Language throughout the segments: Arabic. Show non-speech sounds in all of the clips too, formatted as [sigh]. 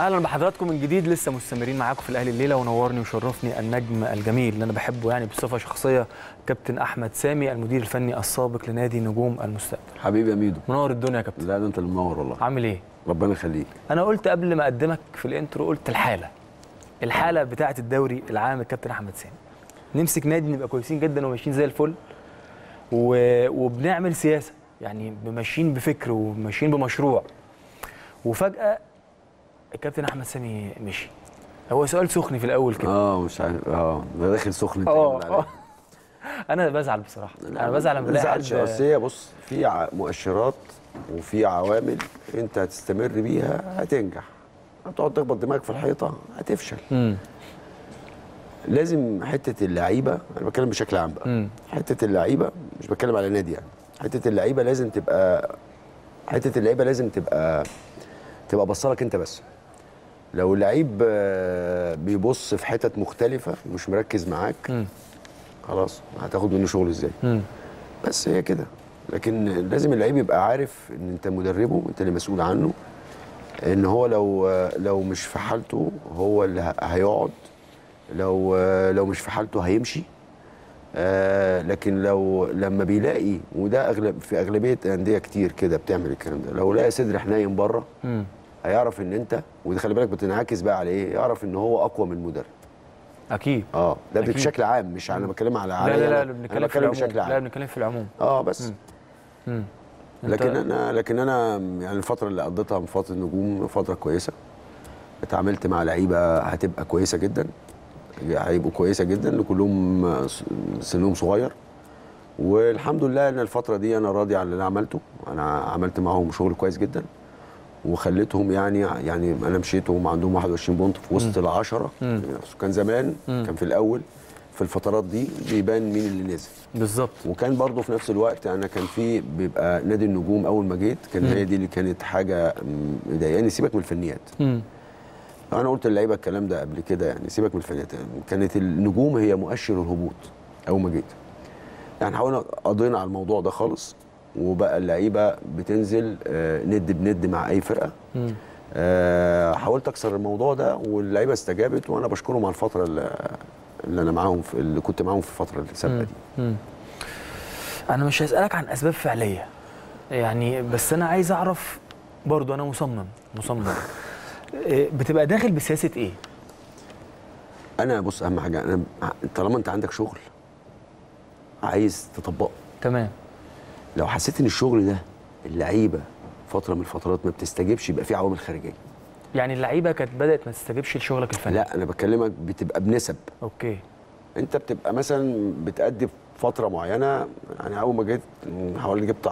أهلا بحضراتكم من جديد لسه مستمرين معاكم في الأهلي الليلة ونورني وشرفني النجم الجميل اللي أنا بحبه يعني بصفة شخصية كابتن أحمد سامي المدير الفني السابق لنادي نجوم المستقبل. حبيبي يا ميدو. منور الدنيا يا كابتن. لا ده أنت اللي منور والله. عامل إيه؟ ربنا يخليك. أنا قلت قبل ما أقدمك في الإنترو قلت الحالة. الحالة بتاعه الدوري العام الكابتن أحمد سامي. نمسك نادي نبقى كويسين جدا وماشيين زي الفل و... وبنعمل سياسة. يعني ماشيين بفكر وماشيين بمشروع. وفجأة الكابتن أحمد سامي مشي. هو سؤال سخن في الأول كده. آه مش عارف. آه ده داخل سخن أنت آه. [laughs] أنا بزعل بصراحة. أنا بزعل لما ما بلاقي حد اصل هي بص في مؤشرات وفي عوامل أنت هتستمر بيها هتنجح. هتقعد تخبط دماغك في الحيطة هتفشل. مم. لازم حتة اللعيبة أنا بتكلم بشكل عام بقى. مم. حتة اللعيبة مش بتكلم على نادي يعني. حتة اللعيبة لازم تبقى حتة اللعيبة لازم تبقى تبقى بصلك أنت بس. لو اللعيب آه، بيبص في حتت مختلفة مش مركز معاك. خلاص هتاخد منه شغل إزاي. بس هي كده لكن لازم اللعيب يبقى عارف ان انت مدربه انت اللي مسؤول عنه ان هو لو لو مش في حالته هو اللي هيقعد لو لو مش في حالته هيمشي آه لكن لو لما بيلاقي وده أغلب في أغلبية انديه كتير كده بتعمل الكلام ده لو لقى صدر حنين بره. هيعرف ان انت وده خلي بالك بتنعكس بقى على إيه يعرف ان هو اقوى من المدرب أكيد. آه ده أكيد. بشكل عام مش أنا بتكلم على لا لا لا أنا. بنتكلم في العموم. بشكل لا عام. بنتكلم في العموم. آه بس. مم. أنت- لكن أنا لكن أنا يعني الفترة اللي قضيتها من فترة النجوم فترة كويسة. اتعاملت مع لعيبة هتبقى كويسة جدا هيبقوا كويسة جدا كلهم سنهم صغير. والحمد لله إن الفترة دي أنا راضي عن اللي أنا عملته. أنا عملت معاهم شغل كويس جدا. وخليتهم يعني يعني أنا مشيت وهم عندهم 21 بونت في وسط العشرة. مم. كان زمان مم. كان في الأول في الفترات دي بيبان مين اللي نزل بالظبط. وكان برضه في نفس الوقت أنا كان في بيبقى نادي النجوم أول ما جيت كان هي دي اللي كانت حاجة مضايقاني. سيبك من الفنيات. مم. أنا قلت للعيبة الكلام ده قبل كده يعني سيبك من الفنيات. كانت النجوم هي مؤشر الهبوط أول ما جيت. يعني حاولنا قضينا على الموضوع ده خالص. وبقى اللعيبة بتنزل آه، ند بند مع أي فرقة. آه، حاولت أكسر الموضوع ده واللعيبة استجابت وأنا بشكرهم على الفترة اللي, اللي أنا معاهم في اللي كنت معاهم في الفترة السابقة دي. مم. أنا مش هسألك عن أسباب فعلية يعني بس أنا عايز أعرف برضو أنا مصمم مصمم. [laughs] إيه، بتبقى داخل بسياسة إيه؟ أنا بص أهم حاجة أنا طالما أنت عندك شغل عايز تطبقه. تمام. لو حسيت إن الشغل ده اللعيبة فترة من الفترات ما بتستجيبش يبقى في عوامل خارجية يعني اللعيبة كانت بدأت ما تستجيبش لشغلك الفني لا أنا بكلمك بتبقى بنسب أوكي أنت بتبقى مثلا بتأدي فترة معينة يعني أول ما جيت حوالي جبت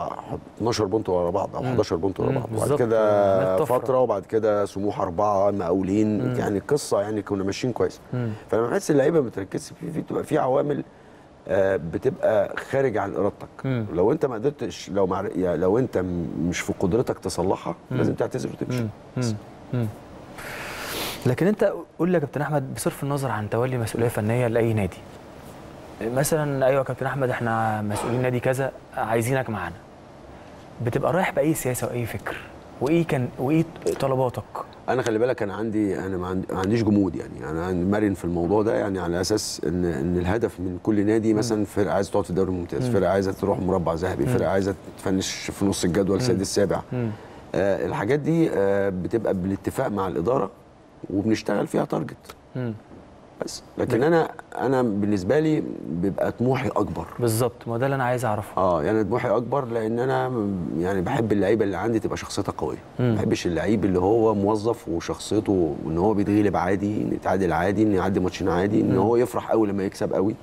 12 بونت ورا بعض أو مم. 11 بونت ورا بعض وبعد. كده. فترة وبعد كده سموح أربعة مقاولين. يعني قصة يعني كنا ماشيين كويس. فلما بحس اللعيبة ما بتركزش فيه في بتبقى في عوامل بتبقى خارج عن إرادتك مم. لو أنت ما قدرتش لو مع لو أنت مش في قدرتك تصلحها مم. لازم تعتذر وتمشي. مم. مم. لكن أنت قول لي يا كابتن أحمد بصرف النظر عن تولي مسؤولية فنية لأي نادي مثلا أيوه يا كابتن أحمد إحنا مسؤولين نادي كذا عايزينك معانا بتبقى رايح بأي سياسة وأي فكر وإيه كان وإيه طلباتك؟ أنا خلي بالك أنا عندي أنا ما عندي- ما عنديش جمود يعني. أنا مرن في الموضوع ده يعني على أساس إن إن الهدف من كل نادي مثلا فرقة عايزة تقعد في الدوري الممتاز فرقة عايزة تروح مربع ذهبي فرقة عايزة تفنش في نص الجدول السادس السابع. مم. آه الحاجات دي آه بتبقى بالاتفاق مع الإدارة وبنشتغل فيها تارجت. بس. لكن أنا أنا بالنسبة لي بيبقى طموحي أكبر. بالظبط. ما ده اللي أنا عايز أعرفه. آه يعني طموحي أكبر لأن أنا يعني بحب اللعيبة اللي عندي تبقى شخصيتها قوية. ما بحبش اللعيب اللي هو موظف وشخصيته إن هو بيتغلب عادي إن يتعادل عادي إن يعدي ماتشين عادي إن هو يفرح قوي لما يكسب قوي.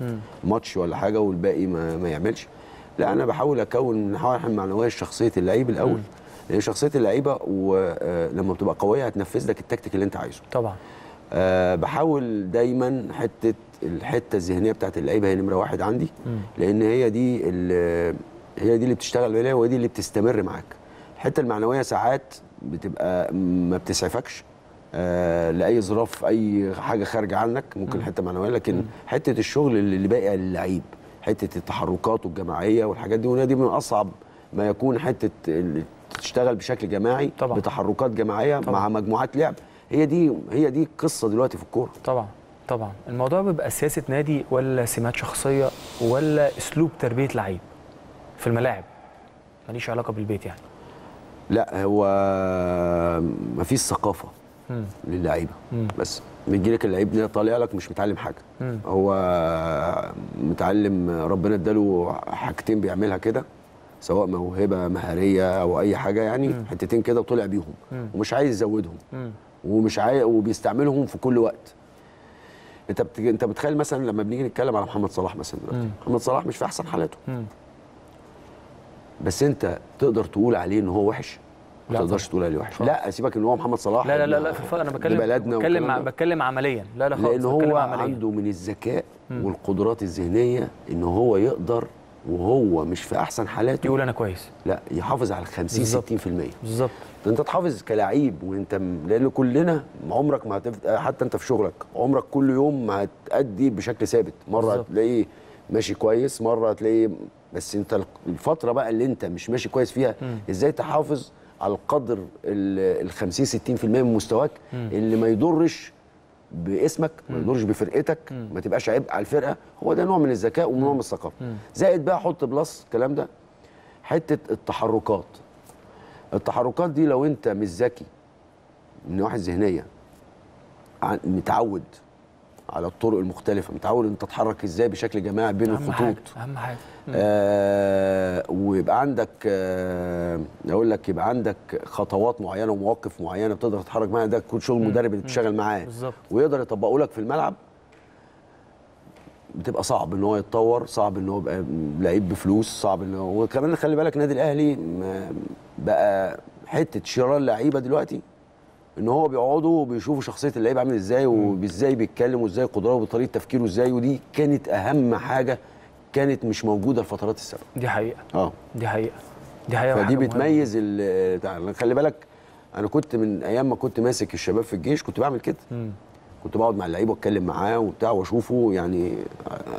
ماتش ولا حاجة والباقي ما, ما يعملش. لا أنا بحاول أكون نحاول معنويه شخصية اللعيب الأول. لأن شخصية اللعيبة ولما بتبقى قوية هتنفذ لك التكتيك اللي أنت عايزه. طبعا. أه بحاول دايما حتة الحتة الذهنية بتاعت اللعيبة هي نمرة واحد عندي. لأن هي دي هي دي اللي بتشتغل بيها وهي دي اللي بتستمر معاك الحتة المعنوية ساعات بتبقى ما بتسعفكش آه لأي ظراف أي حاجة خارجة عنك ممكن حتة معنوية لكن حتة الشغل اللي باقي للعيب حتة التحركات الجماعية والحاجات دي وهي دي من أصعب ما يكون حتة تشتغل بشكل جماعي طبعاً. بتحركات جماعية طبعاً. مع مجموعات لعب هي دي هي دي القصة دلوقتي في الكورة طبعا طبعا الموضوع بيبقى سياسة نادي ولا سمات شخصية ولا أسلوب تربية لعيب في الملاعب ماليش علاقة بالبيت يعني لا هو مفيش ثقافة مم. للعيبة مم. بس بيجي لك اللعيب ده طالع لك مش متعلم حاجة مم. هو متعلم ربنا اداله حاجتين بيعملها كده سواء موهبة مهارية أو أي حاجة يعني حتتين كده وطلع بيهم مم. ومش عايز يزودهم مم. ومش عايز وبيستعملهم في كل وقت انت بت... انت بتخيل مثلا لما بنيجي نتكلم على محمد صلاح مثلا دلوقتي مم. محمد صلاح مش في أحسن حالاته مم. بس انت تقدر تقول عليه إن هو وحش ما تقدرش. تقول عليه وحش. لا سيبك إن هو محمد صلاح لا لا لا, لا أنا بتكلم بلدنا بتكلم. بتكلم عمليا لا لا خالص لأن هو عمليا. عنده من الذكاء. والقدرات الذهنية إن هو يقدر وهو مش في أحسن حالاته يقول أنا كويس لا يحافظ على 50 بالظبط. 60% بالظبط انت تحافظ كلاعب وانت م- لأن كلنا عمرك ما هتف... حتى انت في شغلك عمرك كل يوم ما هتأدي بشكل ثابت مرة بالظبط. هتلاقيه ماشي كويس مرة هتلاقيه بس انت الفترة بقى اللي انت مش ماشي كويس فيها مم. إزاي تحافظ على القدر ال 50 60% من مستواك مم. اللي ما يضرش باسمك ما. يضرش بفرقتك. ما تبقاش عبء على الفرقة هو ده نوع من الذكاء ونوع من الثقافه. زائد بقى حط بلس الكلام ده حتة التحركات التحركات دي لو انت مش ذكي من النواحي الذهنية متعود على الطرق المختلفة متعود انت تتحرك إزاي بشكل جماعي بين أهم الخطوط. حاجة أهم حاجة. مم. آه ويبقى عندك آه أقول لك يبقى عندك خطوات معينة ومواقف معينة بتقدر تتحرك معاها ده كل شغل المدرب اللي بتشتغل معاه. بالظبط. ويقدر يطبقه لك في الملعب بتبقى صعب إن هو يتطور صعب إن هو يبقى لعيب بفلوس صعب إن هو وكمان خلي بالك النادي الأهلي بقى حتة شراء اللعيبة دلوقتي إن هو بيقعدوا وبيشوفوا شخصية اللعيب عامل إزاي وإزاي بيتكلم وإزاي قدراته وطريقة تفكيره إزاي ودي كانت أهم حاجة كانت مش موجودة الفترات السابقه دي حقيقة. آه. دي حقيقة. دي حقيقة فدي. بتميز خلي بالك أنا كنت من أيام ما كنت ماسك الشباب في الجيش كنت بعمل كده. كنت بقعد مع اللعيب واتكلم معاه وبتاع واشوفه يعني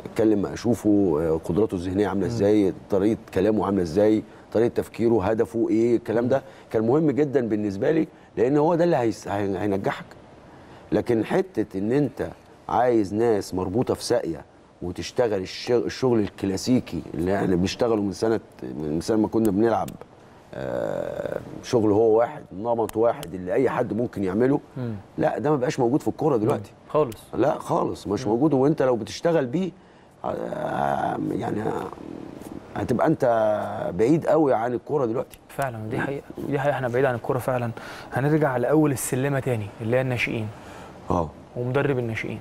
اتكلم اشوفه آه، قدراته الذهنية عاملة إزاي طريقة كلامه عاملة إزاي طريقة تفكيره هدفه إيه الكلام ده. كان مهم جدا بالنسبة لي لأن هو ده اللي هيس- هينجحك. لكن حتة إن أنت عايز ناس مربوطة في ساقية وتشتغل الش- الشغل الكلاسيكي اللي إحنا بنشتغله من سنة من سنة ما كنا بنلعب شغل هو واحد نمط واحد اللي أي حد ممكن يعمله. مم. لا ده ما بقاش موجود في الكورة دلوقتي. خالص. لا خالص مش موجود. وأنت لو بتشتغل بيه آه، يعني هتبقى أنت بعيد قوي عن الكورة دلوقتي. فعلا دي حقيقة. دي حقيقة إحنا بعيد عن الكورة فعلا. هنرجع لأول السلمة تاني اللي هي الناشئين. آه. ومدرب الناشئين.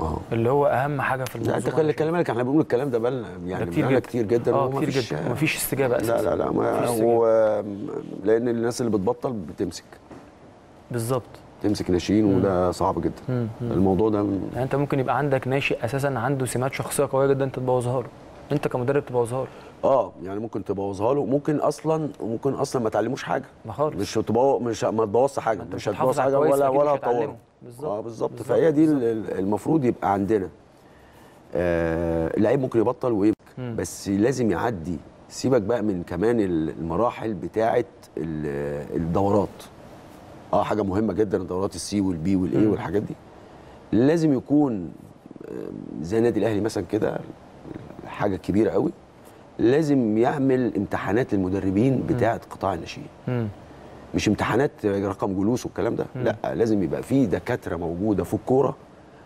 آه اللي هو أهم حاجة في لا الموضوع انت خلي بالك إحنا بنقول الكلام ده بقالنا يعني كتير جدا. كتير جدا آه كتير جدا. ومفيش استجابة لا أساسا لا لا ما استجابة. هو لأن الناس اللي بتبطل بتمسك. بالظبط. تمسك ناشئين وده صعب جدا. مم. مم. الموضوع ده يعني أنت ممكن يبقى عندك ناشئ أساسا عنده سمات شخصية قوية جدا أنت تبوظها له. أنت كمدرب تبوظها له. آه يعني ممكن تبوظها له. ممكن أصلا ممكن أصلا ما تعلموش حاجة. ما خالص. مش تبوظ مش ما تبوظش حاجة. مش هتبوظ حاجة ولا ولا. هتطوره. بالظبط. آه بالظبط. فهي دي المفروض يبقى عندنا. آه اللعيب ممكن يبطل مم. بس لازم يعدي. سيبك بقى من كمان ال- المراحل بتاعه ال- الدورات. آه حاجة مهمة جدا الدورات ال C وال B وال A. والحاجات دي. لازم يكون آه، زي النادي الأهلي مثلا كده حاجة كبيرة قوي. لازم يعمل امتحانات للمدربين بتاعة قطاع الناشئين. مش امتحانات رقم جلوس والكلام ده. لا لازم يبقى في دكاترة موجودة في الكورة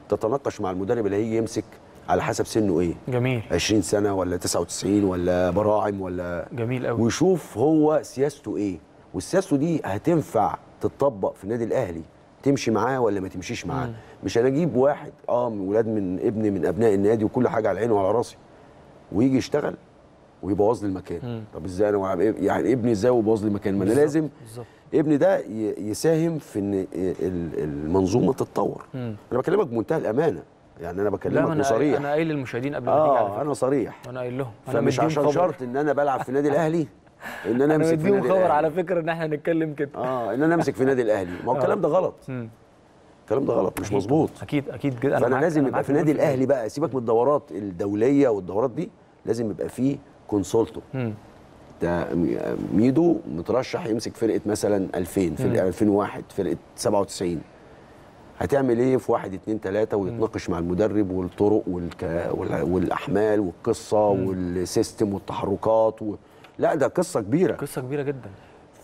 تتناقش مع المدرب اللي هيجي يمسك على حسب سنه إيه. جميل. 20 سنة ولا 99 ولا براعم ولا جميل قوي ويشوف هو سياسته إيه. والسياسته دي هتنفع تتطبق في النادي الأهلي تمشي معاه ولا ما تمشيش معاه. مم. مش أنا أجيب واحد آه من ولاد من ابن من أبناء النادي وكل حاجة على عيني وعلى راسي ويجي يشتغل ويبوظ لي المكان. مم. طب إزاي أنا يعني ابني إزاي وبوظ لي المكان؟ ما أنا لازم بالظبط. ابني ده يساهم في إن ال- المنظومة تتطور. أنا بكلمك بمنتهى الأمانة. يعني أنا بكلمك أنا وصريح أنا قايل للمشاهدين قبل ما تيجي آه أنا صريح. أنا قايل لهم. أنا فمش عشان خبر. شرط إن أنا بلعب في النادي الأهلي. [laughs] إن أنا أمسك في النادي خبر الأهلي. على فكرة إن إحنا نتكلم كده. آه إن أنا أمسك في النادي الأهلي. ما هو [laughs] آه. الكلام ده غلط. الكلام ده غلط مش مظبوط. أكيد أكيد جدا فأنا لازم أنا يبقى في النادي الأهلي بقى. سيبك من الدورات الدولية والدورات دي. لازم يبقى فيه consulto. ميدو مترشح يمسك فرقة مثلا 2000 فرقة 2001 فرقة 97 هتعمل إيه في واحد اتنين تلاتة ويتناقش مع المدرب والطرق والك... وال- والأحمال والقصة وال system والتحركات و... لا ده قصة كبيرة. قصة كبيرة جدا.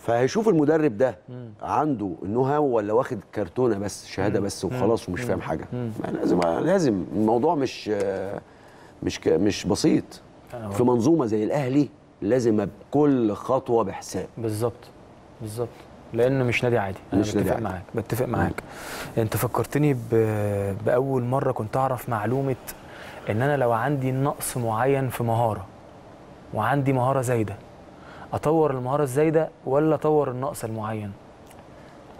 فهيشوف المدرب ده عنده ال know how ولا واخد كرتونة بس شهادة بس وخلاص ومش فاهم حاجة. ما لازم لازم الموضوع مش مش ك- مش بسيط. أنا في منظومة زي الأهلي لازم بكل خطوة بحساب. بالظبط بالظبط. لأن مش نادي عادي. أنا مش نادي بتفق عادي. معاك بتفق معاك. أنت فكرتني ب... بأول مرة كنت أعرف معلومة إن أنا لو عندي نقص معين في مهارة وعندي مهارة زايدة أطور المهارة الزايدة ولا أطور النقص المعين؟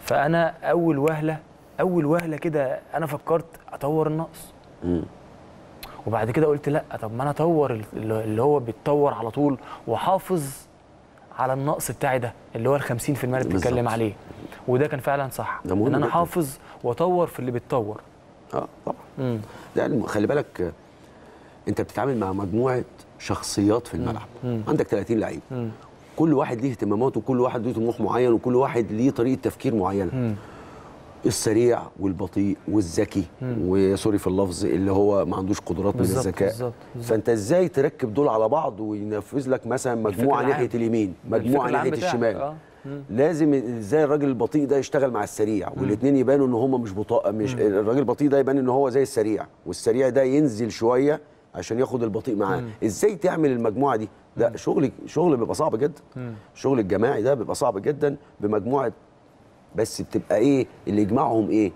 فأنا أول وهلة أول وهلة كده أنا فكرت أطور النقص. مم. وبعد كده قلت لأ طب ما أنا أطور ال- اللي هو بيتطور على طول وأحافظ على النقص بتاعي ده اللي هو ال 50% اللي بتتكلم. عليه. وده كان فعلا صح إن أنا. أحافظ وأطور في اللي بيتطور. آه طبعا. ده الم- خلي بالك أنت بتتعامل مع مجموعة شخصيات في الملعب. مم. عندك 30 لعيب. كل واحد ليه اهتماماته وكل واحد ليه طموح معين وكل واحد ليه طريقة تفكير معينة. امم السريع والبطيء والذكي. وسوري في اللفظ اللي هو ما عندوش قدرات من الذكاء. فأنت إزاي تركب دول على بعض وينفذ لك مثلا مجموعة. ناحية اليمين مجموعة ناحية الشمال. آه. لازم إزاي الراجل البطيء ده يشتغل مع السريع؟ والاثنين يبانوا إن هم مش بطاء مش الراجل البطيء ده يبان إن هو زي السريع والسريع ده ينزل شوية عشان ياخد البطيء معاه. إزاي تعمل المجموعة دي؟ ده شغل شغل بيبقى صعب جدا. الشغل الجماعي ده بيبقى صعب جدا بمجموعة بس بتبقى إيه؟ اللي يجمعهم إيه؟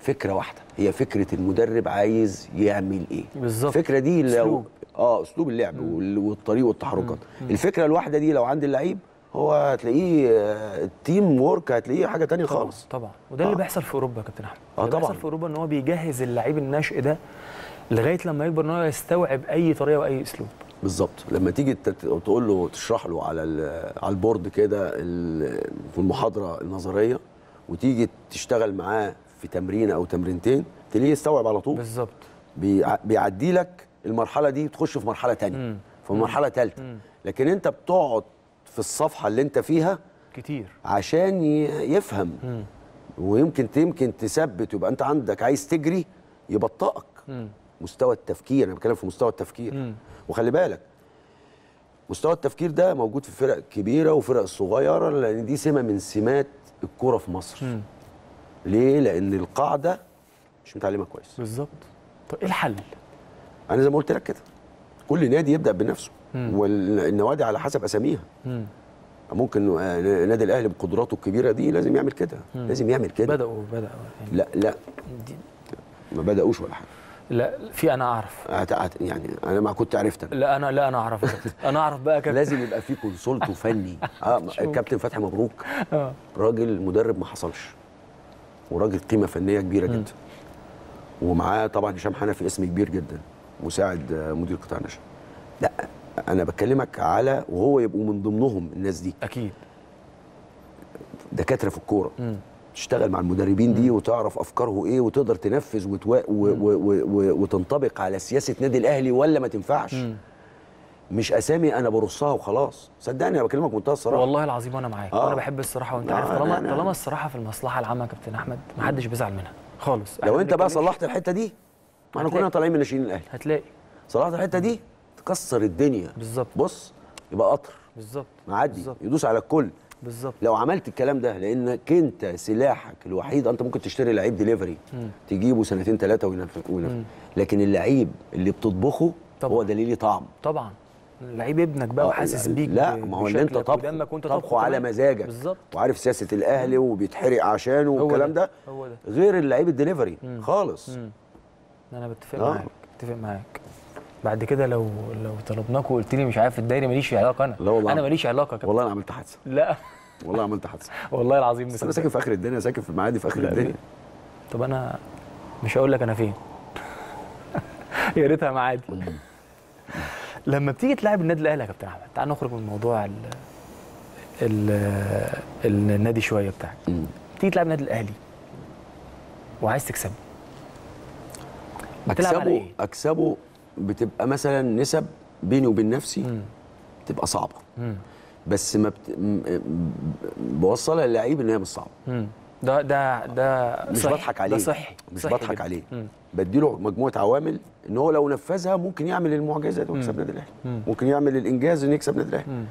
فكرة واحدة. هي فكرة المدرب عايز يعمل إيه. بالظبط. الفكرة دي لو أسلوب. آه أسلوب اللعب وال- والطريق والتحركات. الفكرة الواحدة دي لو عند اللعيب هو هتلاقيه آه، ال team work هتلاقيه حاجة تانية طبعا خالص. طبعا. وده اللي آه. بيحصل في أوروبا يا كابتن أحمد. آه اللي طبعاً. بيحصل في أوروبا إن هو بيجهز اللعيب الناشئ ده لغاية لما يكبر إن هو يستوعب أي طريقة وأي أسلوب. بالظبط. لما تيجي تقول له تشرح له على على البورد كده في المحاضرة النظرية وتيجي تشتغل معاه في تمرين أو تمرينتين تلاقيه يستوعب على طول. بالظبط. بيع- بيعدي لك المرحلة دي تخش في مرحلة مم. في مرحلة ثالثه لكن انت بتقعد في الصفحة اللي انت فيها كتير. عشان يفهم. مم. ويمكن يمكن تثبت يبقى انت عندك عايز تجري يبطئك. مستوى التفكير أنا بتكلم في مستوى التفكير. مم. وخلي بالك مستوى التفكير ده موجود في الفرق الكبيره وفرق الصغيره لأن دي سمة من سمات الكورة في مصر. مم. ليه؟ لأن القاعدة مش متعلمة كويس. بالظبط. طب إيه الحل؟ أنا زي ما قلت لك كده كل نادي يبدأ بنفسه. والنوادي على حسب أساميها. مم. ممكن آه، نادي الأهلي بقدراته الكبيرة دي لازم يعمل كده لازم يعمل كده. بدأوا بدأوا. يعني لا لا. دي ما بدأوش ولا حاجة. لا في أنا أعرف. يعني أنا ما كنت عرفت أنا. لا أنا لا أنا اعرف. [laughs] أنا أعرف بقى كابتن. لازم يبقى في كونسولت فني [laughs] آه الكابتن فتحي مبروك. آه. راجل مدرب ما حصلش. وراجل قيمة فنية كبيرة جدا. ومعاه طبعا هشام حنفي اسم كبير جدا. مساعد آه، مدير قطاع النشر لا أنا بكلمك على وهو يبقوا من ضمنهم الناس دي. أكيد. دكاترة في الكورة. تشتغل مع المدربين دي وتعرف أفكاره إيه وتقدر تنفذ وتوا... و... و... و... وتنطبق على سياسة نادي الأهلي ولا ما تنفعش. مم. مش أسامي أنا برصها وخلاص. صدقني أنا بكلمك بمنتهى الصراحة. والله العظيم وأنا معاك. آه. وأنا بحب الصراحة وأنت عارف طالما. طالما الصراحة في المصلحة العامة يا كابتن أحمد ما حدش بيزعل منها خالص. لو أنت بقى صلحت الحتة دي ما إحنا. كلنا طالعين من ناشئين الأهلي. هتلاقي. صلحت الحتة دي تكسر الدنيا. بالظبط. بص يبقى قطر. بالظبط. معدي. يدوس على الكل. بالظبط. لو عملت الكلام ده لأنك أنت سلاحك الوحيد أنت ممكن تشتري لعيب ديليفري تجيبه سنتين ثلاثة وينفذ. لكن اللعيب اللي بتطبخه طبعا. هو دليل طعم. طبعا. لعيب ابنك بقى آه، وحاسس بيك لا ما هو اللي أنت طبخه طبخه على. مزاجك. بالظبط. وعارف سياسة الأهلي وبيتحرق عشانه والكلام ده، ده. هو ده. غير اللعيب الدليفري خالص. مم. أنا بتفق آه. معاك بتفق معاك. بعد كده لو لو طلبناك وقلت لي مش عارف الدايري ماليش علاقة أنا لا والله. أنا ماليش علاقة كابتن. والله أنا عملت حادثة. لا. والله عملت حادثة والله العظيم بس أنا. ساكن في آخر الدنيا ساكن في المعادي في آخر الدنيا طب أنا مش هقول لك أنا فين [laughs] يا ريتها معادي لما بتيجي تلعب النادي الأهلي يا كابتن أحمد تعال نخرج من موضوع ال ال النادي شوية بتاعك. تيجي تلعب النادي الأهلي وعايز تكسبه اكسبه إيه؟ أكسبه بتبقى مثلا نسب بيني وبين نفسي مم. تبقى صعبة مم. بس ما بت... بوصلها للعيب إن هي مش صعبة. مم. ده ده ده مش صحي. بضحك عليه. ده صحي. مش صحي بضحك جداً. عليه. مم. بديله مجموعة عوامل إن هو لو نفذها ممكن يعمل المعجزه دي ويكسب النادي الأهلي. ممكن يعمل الإنجاز انه يكسب النادي الأهلي.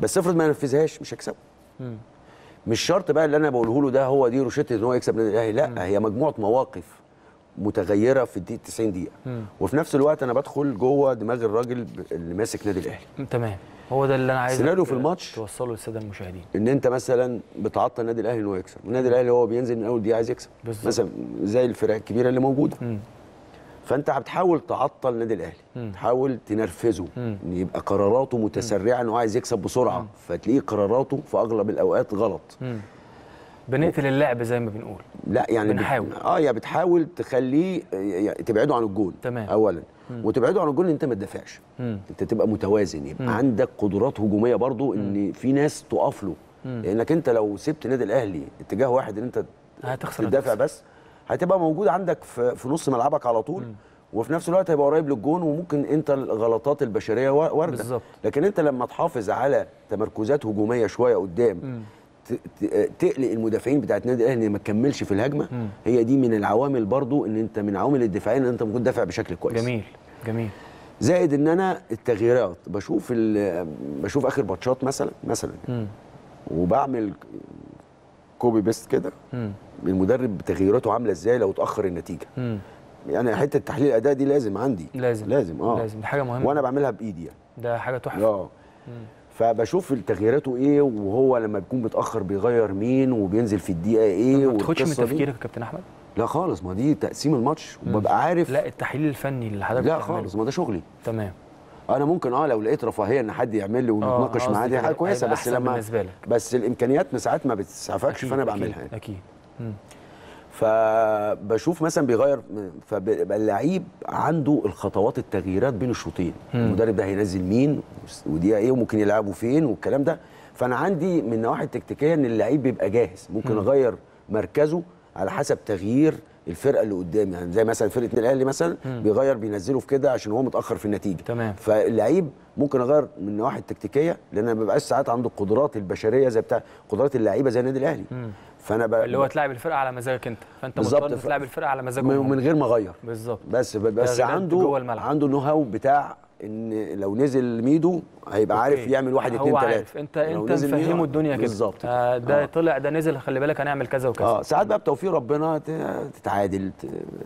بس افرض ما نفذهاش مش هيكسبه. مم. مش شرط بقى اللي أنا بقوله له ده هو دي روشتة إن هو يكسب النادي الأهلي لأ هي مجموعة مواقف متغيرة في الدقيقة 90 دقيقة. وفي نفس الوقت أنا بدخل جوه دماغ الراجل اللي ماسك نادي الأهلي. تمام. هو ده اللي أنا عايز سيناريو في الماتش. توصله للسادة المشاهدين. إن أنت مثلا بتعطل النادي الأهلي إن هو يكسب النادي الأهلي هو بينزل من أول دقيقة عايز يكسب. بالظبط. مثلا زي الفرق الكبيرة اللي موجودة. مم. فأنت بتحاول تعطل النادي الأهلي. تحاول تنرفزه. إن يبقى قراراته متسرعة إنه عايز يكسب بسرعة. فتلاقيه قراراته في أغلب الأوقات غلط. بنقتل اللعب زي ما بنقول. لا يعني بت- بنحاول. آه يعني بتحاول تخليه يعني تبعده عن الجون. تمام. اولا. وتبعده عن الجون إن أنت ما تدافعش. مم. أنت تبقى متوازن. يبقى عندك قدرات هجومية برضو إن في ناس تقف له. لأنك أنت لو سبت النادي الأهلي اتجاه واحد إن أنت هتخسر تدافع. بس هتبقى موجود عندك في, في نص ملعبك على طول. وفي نفس الوقت هيبقى قريب للجون وممكن أنت الغلطات البشرية وا- واردة. بالظبط. لكن أنت لما تحافظ على تمركزات هجومية شوية قدام ت- تقلق المدافعين بتاعت النادي الأهلي إن ما تكملش في الهجمة. هي دي من العوامل برضو إن أنت من عوامل الدفاعية إن أنت ممكن تدافع بشكل كويس. جميل جميل. زائد إن أنا التغييرات بشوف بشوف آخر ماتشات مثلا مثلا مم. وبعمل copy paste كده. المدرب تغييراته عاملة إزاي لو اتأخر النتيجة. مم. يعني حتة تحليل الأداء دي لازم عندي. لازم لازم آه. لازم. دي حاجة مهمة. وأنا بعملها بإيدي يعني. ده حاجة تحفة. آه. فبشوف تغييراته إيه وهو لما بيكون متأخر بيغير مين وبينزل في الدقيقة إيه ما بتاخدش من. تفكيرك يا كابتن أحمد لا خالص ما دي تقسيم الماتش وببقى عارف لا التحليل الفني اللي حضرتك لا. خالص ما ده شغلي تمام أنا ممكن آه لو لقيت رفاهية إن حد يعمل لي ونتناقش قصدي معاه دي حاجة كويسة بس لما. بس الإمكانيات ساعات ما بتسعفكش أكيد، فأنا أكيد، بعملها يعني. أكيد مم. فبشوف مثلا بيغير فبيبقى اللعيب عنده الخطوات التغييرات بين الشوطين. المدرب ده هينزل مين ودي إيه وممكن يلعبوا فين والكلام ده. فأنا عندي من النواحي التكتيكية إن اللعيب بيبقى جاهز. ممكن أغير مركزه على حسب تغيير الفرقة اللي قدامي. يعني زي مثلا فرقة الأهلي مثلا بيغير بينزله في كده عشان هو متأخر في النتيجة. تمام. فاللعيب ممكن أغير من النواحي التكتيكية لأن ما بيبقاش ساعات عنده القدرات البشرية زي بتاع قدرات اللعيبة زي النادي الأهلي. فأنا ب... اللي هو تلعب الفرقة على مزاجك أنت فأنت بالظبط. مضطر ف- تلعب الفرقة على مزاجك من. من غير ما أغير بالظبط بس بس عنده جوه الملعب. عنده ال know how بتاع إن لو نزل ميدو هيبقى عارف okay. يعمل واحد هو اتنين عارف. انت أنت مفهمه الدنيا كده بالظبط. آه ده آه. طلع ده نزل خلي بالك هنعمل كذا وكذا آه ساعات بقى بتوفيق ربنا تتعادل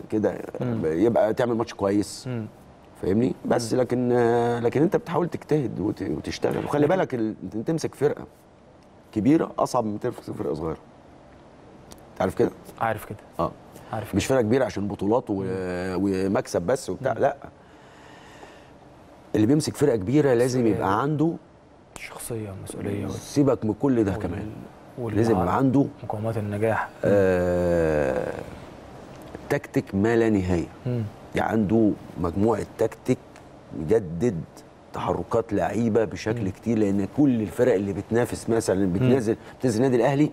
كده يبقى تعمل ماتش كويس مم. فاهمني بس لكن آه، لكن أنت بتحاول تجتهد وت- وتشتغل وخلي بالك تمسك فرقة كبيرة أصعب من تمسك فرقة صغيرة عارف كده؟ عارف كده. آه. عارف مش فرقه كبيره عشان بطولات و... ومكسب بس وبتاع لا. اللي بيمسك فرقة كبيرة لازم. يبقى عنده الشخصيه والمسؤوليه وال- سيبك من كل ده وال- كمان. وال- لازم يبقى عنده مقومات النجاح. آه... تكتيك ما لا نهاية. مم. يعني عنده مجموعة تكتيك يجدد تحركات لعيبة بشكل كتير لأن كل الفرق اللي بتنافس مثلا بتنزل بتنزل النادي الأهلي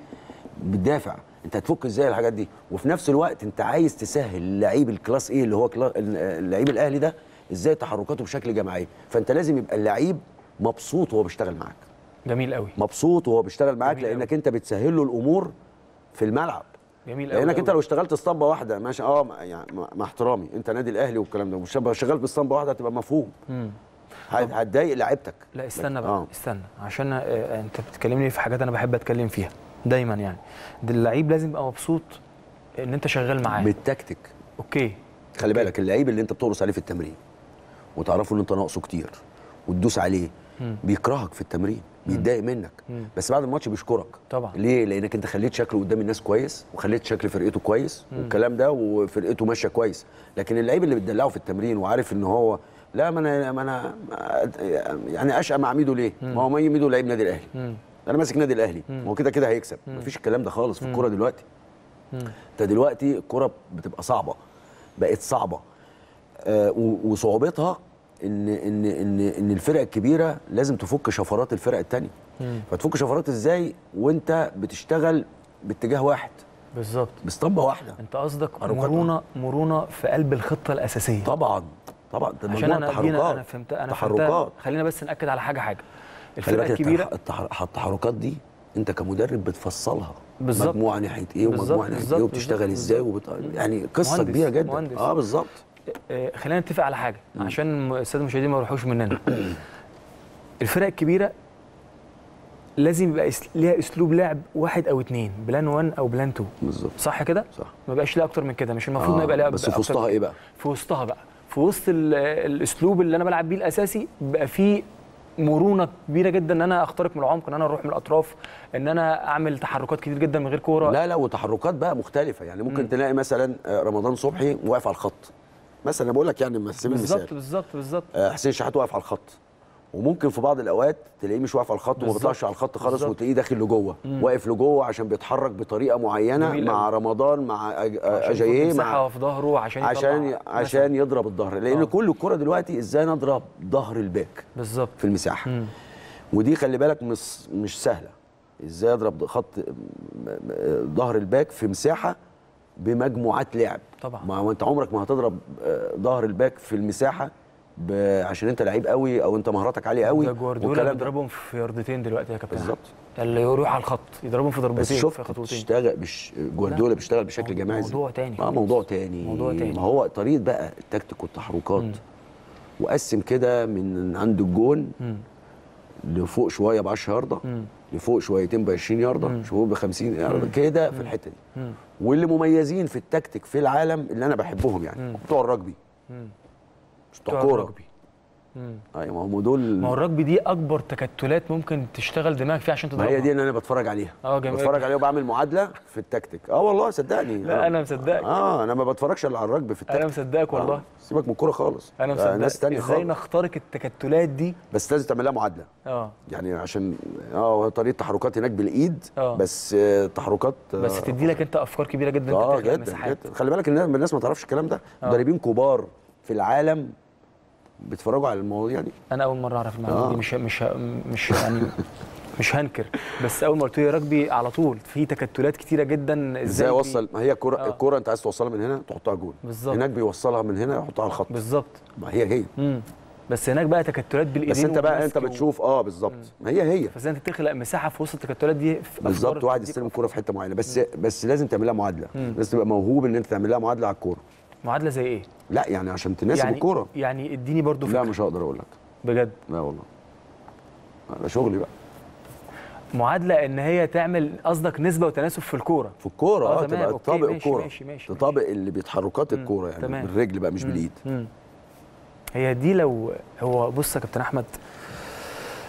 بتدافع. انت هتفك إزاي الحاجات دي؟ وفي نفس الوقت انت عايز تسهل اللعيب الكلاس إيه اللي هو كلا- اللعيب الاهلي ده إزاي تحركاته بشكل جماعي. فانت لازم يبقى اللعيب مبسوط وهو بيشتغل معاك. جميل قوي. مبسوط وهو بيشتغل معاك لانك انت بتسهل له الأمور في الملعب. جميل قوي لانك انت قوي. لو اشتغلت اسطمبة واحدة ماشي آه يعني مع احترامي انت نادي الاهلي والكلام ده مش شغال باسطمبه واحدة هتبقى مفهوم. مم. هتضايق لعيبتك. لا استنى بقى آه. استنى عشان آه، انت بتكلمني في حاجات أنا بحب اتكلم فيها. دايما يعني. ده اللعيب لازم يبقى مبسوط إن أنت شغال معاه. بالتكتيك. أوكي. خلي بالك اللعيب اللي أنت بتقرص عليه في التمرين وتعرفه إن أنت ناقصه كتير وتدوس عليه بيكرهك في التمرين بيتضايق منك. بس بعد الماتش بيشكرك. طبعا. ليه؟ لأنك أنت خليت شكله قدام الناس كويس وخليت شكل فرقته كويس والكلام ده وفرقته ماشية كويس. لكن اللعيب اللي بتدلعه في التمرين وعارف إن هو لا ما أنا ما أنا يعني أشقى مع ميدو ليه؟ ما هو ميدو لعيب نادي الأهلي. أنا ماسك نادي الاهلي هو كده كده هيكسب. مفيش الكلام ده خالص في الكورة دلوقتي. انت دلوقتي الكورة بتبقى صعبة بقت صعبة. آه، وصعوبتها ان ان ان إن الفرق الكبيرة لازم تفك شفرات الفرق الثانية فتفك شفرات إزاي؟ وأنت بتشتغل باتجاه واحد. بالظبط. باسطمبة واحدة. أنت قصدك. مرونه مرونة في قلب الخطة الأساسية. طبعا. طبعا. ده عشان أنا تحركات. أنا فهمت أنا تحركات. فهمتها خلينا بس نأكد على حاجة حاجة. الفرقة الكبيره التح- التح- التحركات دي انت كمدرب بتفصلها. بالظبط. مجموعة ناحية إيه ومجموعة ناحية إيه وبتشتغل إزاي. وبت... يعني قصة مهندس، كبيرة جدا. مهندس. آه بالظبط. آه، خلينا نتفق على حاجة عشان الساده المشاهدين ما يروحوش مننا. [clears throat] الفرق الكبيرة لازم يبقى ليها أسلوب لعب واحد أو اتنين plan 1 أو plan 2 بالظبط. صح كده؟ صح. ما بقاش ليها أكتر من كده. مش المفروض آه، ما يبقى ليها بس في وسطها إيه. بقى؟ في وسطها بقى. في وسط ال- الأسلوب اللي أنا بلعب بيه الأساسي بيبقى فيه مرونة كبيرة جدا إن أنا أخترق من العمق إن أنا أروح من الأطراف إن أنا أعمل تحركات كتير جدا من غير كورة. لا لا وتحركات بقى مختلفة. يعني ممكن مم. تلاقي مثلا آه، رمضان صبحي واقف على الخط. مثلا أنا بقول لك يعني بالظبط المثال بالظبط بالظبط. آه، حسين شحات واقف على الخط. وممكن في بعض الأوقات تلاقيه مش واقف على الخط وما. بيطلعش على الخط خالص. وتلاقيه داخل لجوه. واقف لجوه عشان بيتحرك بطريقة معينة مع أوي. رمضان مع آه، أجاييه يفضل مساحة مع في ظهره عشان عشان. عشان يضرب الظهر لأن آه. كل الكرة دلوقتي إزاي نضرب ظهر ال back بالظبط في المساحة مم. ودي خلي بالك مش مش سهلة إزاي أضرب خط م- ظهر ال back في مساحة بمجموعات لعب طبعا. ما أنت عمرك ما هتضرب آه، ظهر ال back في المساحة. عشان انت لعيب قوي أو انت مهاراتك عالية قوي ده جوارديولا. بيضربهم في ياردتين دلوقتي يا كابتن بالظبط اللي يروح على الخط يضربهم في بس ضربتين في شفت بتشتغل بش... جوارديولا بيشتغل بشكل جماعي؟ موضوع تاني آه. موضوع تاني موضوع تاني. ما هو طريقة بقى التكتيك والتحركات مم. وقسم كده من عند الجون مم. لفوق شوية ب 10 ياردة. لفوق شويتين ب 20 ياردة. شوية ب 50 ياردة كده في الحتة دي. واللي مميزين في التكتيك في العالم اللي أنا بحبهم يعني. بتوع الرجبي بتوع كورة. أيوه ما هم دول ما هو الرجبي دي أكبر تكتلات ممكن تشتغل دماغك فيها عشان ما تضربها. هي دي اللي أنا بتفرج عليها. آه جميل. بتفرج عليها وبعمل معادلة في التكتيك. آه والله صدقني. لا آه. أنا مصدقك. آه أنا ما بتفرجش إلا على الرجبي في التكتيك. أنا مصدقك والله. آه. سيبك من الكورة خالص. أنا آه، مصدقك. ناس تانية إزاي نخترق التكتلات دي؟ بس لازم تعمل لها معادلة. آه. يعني عشان آه طريقة تحركات هناك بالإيد آه. بس آه، تحركات آه، بس تدي لك أنت أفكار كبيرة جدا. آه جدا جدا. خلي بالك الناس الناس ما تعرفش الكلام ده. آه. مدربين كبار في العالم بيتفرجوا على المواضيع دي أنا أول مرة أعرف المعلومة آه. دي مش مش مش [laughs] يعني مش هنكر. بس أول ما قلت لي رجبي على طول في تكتلات كتيرة جدا إزاي اوصل ما هي الكوره آه. الكوره أنت عايز توصلها من هنا تحطها جول بالظبط. هناك بيوصلها من هنا يحطها على الخط. بالظبط. ما هي هي. امم بس هناك بقى تكتلات بالإيدين بس أنت بقى أنت بتشوف آه بالظبط. ما هي هي. فإزاي أنت تخلق مساحة في وسط التكتلات دي بالظبط. واحد يستلم الكوره في حتة معينة. بس بس لازم تعمل لها معادلة. مم. لازم تبقى موهوب إن أنت تعمل لها معادلة على الكورة. معادلة زي إيه؟ لا يعني عشان تناسب يعني الكورة. يعني اديني برضو لا فكرة. مش هقدر أقول لك. بجد؟ لا والله. ده شغلي بقى. معادلة إن هي تعمل قصدك نسبة وتناسب في الكورة. في الكورة آه، آه تمام، تبقى تطابق الكورة. تطابق اللي بيتحركات الكورة يعني تمام. بالرجل بقى مش مم. بالإيد. مم. هي دي لو هو بص يا كابتن أحمد.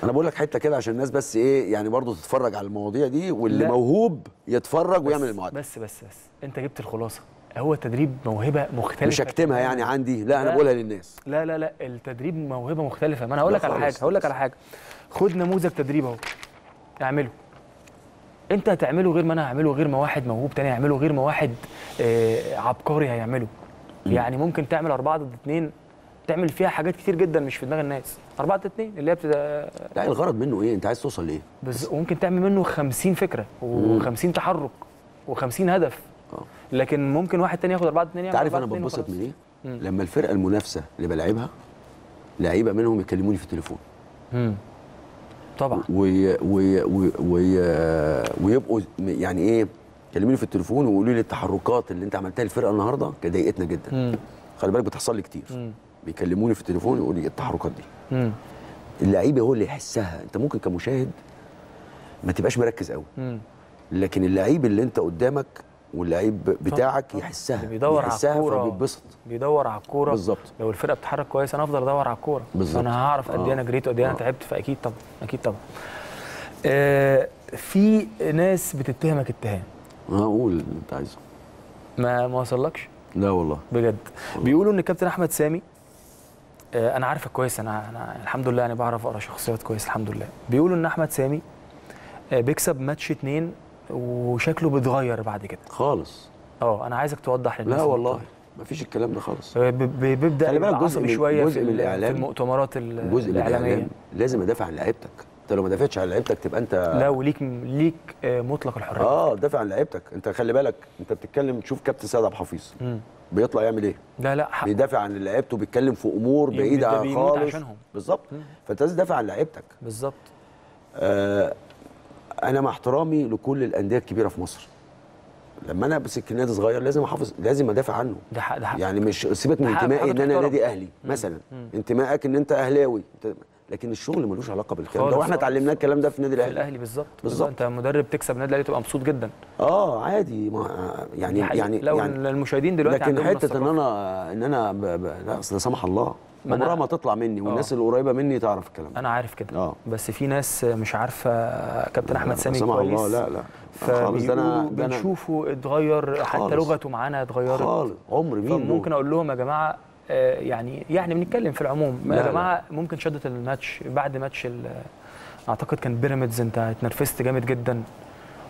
أنا بقول لك حتة كده عشان الناس بس إيه يعني برضو تتفرج على المواضيع دي واللي لا. موهوب يتفرج ويعمل المعادلة. بس بس بس. أنت جبت الخلاصة. هو التدريب موهبة مختلفة. مش هكتمها يعني عندي. لا أنا لا. بقولها للناس. لا لا لا التدريب موهبة مختلفة. ما أنا هقول لك على حاجة. هقول لك على حاجة. خد نموذج تدريب أهو. اعمله. أنت هتعمله غير ما أنا هعمله غير ما واحد موهوب تاني هيعمله غير ما واحد آه عبقري هيعمله. يعني ممكن تعمل أربعة ضد اتنين تعمل فيها حاجات كتير جدا مش في دماغ الناس. أربعة ضد اتنين اللي هي بتبقى لا الغرض منه إيه؟ أنت عايز توصل لإيه؟ بس وممكن تعمل منه 50 فكرة و50 تحرك و50 هدف. لكن ممكن واحد تاني ياخد 4 2 انت عارف أنا بتبسط من إيه لما الفرقة المنافسة اللي بلعبها لعيبة منهم يكلموني في التليفون. إيه طبعا. وي وي وي وي ويبقوا يعني إيه يكلموني في التليفون ويقولوا لي التحركات اللي أنت عملتها للفرقة النهارده كانت ضايقتنا جدا. مم. خلي بالك بتحصل لي كتير. مم. بيكلموني في التليفون يقولوا لي التحركات دي؟ مم. اللعيب هو اللي يحسها. أنت ممكن كمشاهد ما تبقاش مركز قوي مم. لكن اللعيب اللي أنت قدامك واللعيب بتاعك يحسها اللي بيدور على يحسها الكورة. فبيتبسط. بيدور على الكورة. بالظبط. لو الفرقة بتتحرك كويس أنا افضل أدور على الكورة. بالظبط. أنا هعرف قد إيه آه. أنا جريت وقد إيه أنا آه. تعبت فأكيد طبعا أكيد طبعا. آه في ناس بتتهمك اتهام. هقول اللي أنت عايزه. ما ما وصلكش؟ لا والله. بجد. بيقولوا إن الكابتن أحمد سامي آه، أنا عارفك كويس أنا أنا الحمد لله يعني بعرف أقرأ شخصيات كويس الحمد لله. بيقولوا إن أحمد سامي آه، بيكسب ماتش اتنين وشكله بيتغير بعد كده. خالص. آه أنا عايزك توضح للناس لا والله دي. ما فيش الكلام ده خالص. آه، بيبدأ خلي بالك جزء شوية جزء من ال- الإعلام. في المؤتمرات ال- جزء من الإعلامية. الإعلام لازم ادافع عن لعيبتك. انت لو ما دافعتش عن لعيبتك تبقى انت لا وليك ليك آه، مطلق الحرية. آه دافع عن لعيبتك. انت خلي بالك انت بتتكلم تشوف كابتن سيد عبد الحفيظ. بيطلع يعمل إيه؟ لا لا حق. بيدافع عن لعيبته بيتكلم في أمور بعيدة خالص. بالظبط. فانت لازم تدافع عن لعيبتك. بالظبط. آه أنا مع احترامي لكل الأندية الكبيرة في مصر. لما أنا امسك نادي صغير لازم أحافظ لازم أدافع عنه. ده حق ده حق. يعني مش سيبك من انتمائي إن أنا. نادي أهلي مثلا. انتمائك إن أنت أهلاوي. لكن الشغل ملوش علاقة بالكلام ده وإحنا. اتعلمنا الكلام ده في النادي الأهلي. الأهلي بالظبط. بالظبط. انت مدرب تكسب النادي الأهلي تبقى مبسوط جدا. آه عادي. ما يعني. يعني لو يعني المشاهدين دلوقتي لكن حتة إن. أنا إن أنا. لا أصل لا سمح الله. عمرها ما تطلع مني والناس آه. اللي قريبة مني تعرف الكلام ده. أنا عارف كده. آه. بس في ناس مش عارفة كابتن أحمد لا سامي كويس الله. لا لا. خالص. ده أنا بنشوفه اتغير حتى. لغته معانا اتغيرت. خالص. عمر مين فممكن أقول لهم يا جماعة آه، يعني يعني بنتكلم في العموم. يا. جماعة ممكن شدة الماتش بعد ماتش أعتقد كان بيراميدز أنت اتنرفزت جامد جدا.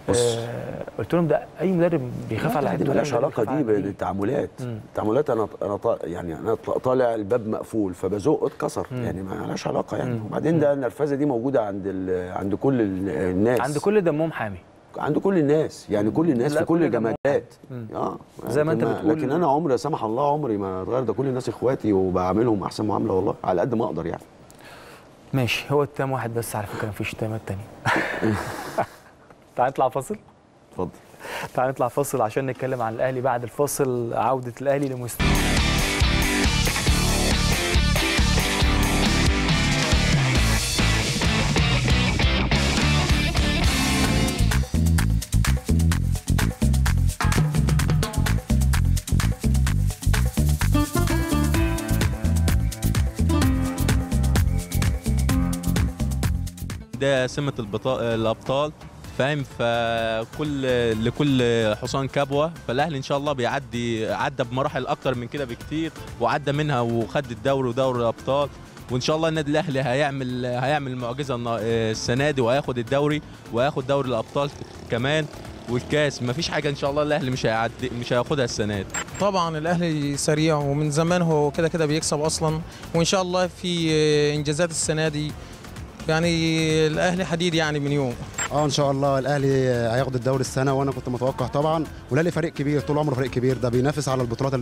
بص. آه، قلت لهم ده أي مدرب بيخاف على لعيبته مالهاش ولا علاقة دي. بالتعاملات. التعاملات أنا أنا يعني أنا طالع الباب مقفول فبزق اتكسر. يعني ما لهاش علاقة يعني. وبعدين ده النرفزة دي موجودة عند. عند كل ال- الناس. عند كل دمهم حامي. عند كل الناس. يعني كل الناس في كل. الجماعات. آه زي ما أنت لكن بتقول- لكن أنا عمري لا سمح الله عمري ما أتغير. ده كل الناس إخواتي وبعاملهم أحسن معاملة والله على قد ما أقدر يعني. ماشي هو التام واحد بس على فكرة مفيش تامات تانية [laughs] تعال نطلع فاصل؟ اتفضل. تعال نطلع فاصل عشان نتكلم عن الأهلي بعد الفاصل عودة الأهلي لمستوى. ده سمة البطا... الأبطال. فاهم؟ فكل لكل حصان كبوة فالأهلي إن شاء الله بيعدي عدى بمراحل أكتر من كده بكتير وعدى منها وخد الدوري ودوري الأبطال وإن شاء الله النادي الأهلي هيعمل هيعمل معجزة النا- السنة دي وهياخد الدوري وهياخد دوري الأبطال كمان والكاس. مفيش حاجة إن شاء الله الأهلي مش هيعدي مش هياخدها السنة دي. طبعا الأهلي سريع ومن زمان هو كده كده بيكسب أصلا وإن شاء الله في إنجازات السنة دي يعني الأهلي حديد يعني من يوم. آه إن شاء الله الأهلي هياخد الدوري السنة وأنا كنت متوقع طبعا والاهلي فريق كبير طول عمره فريق كبير ده بينافس على البطولات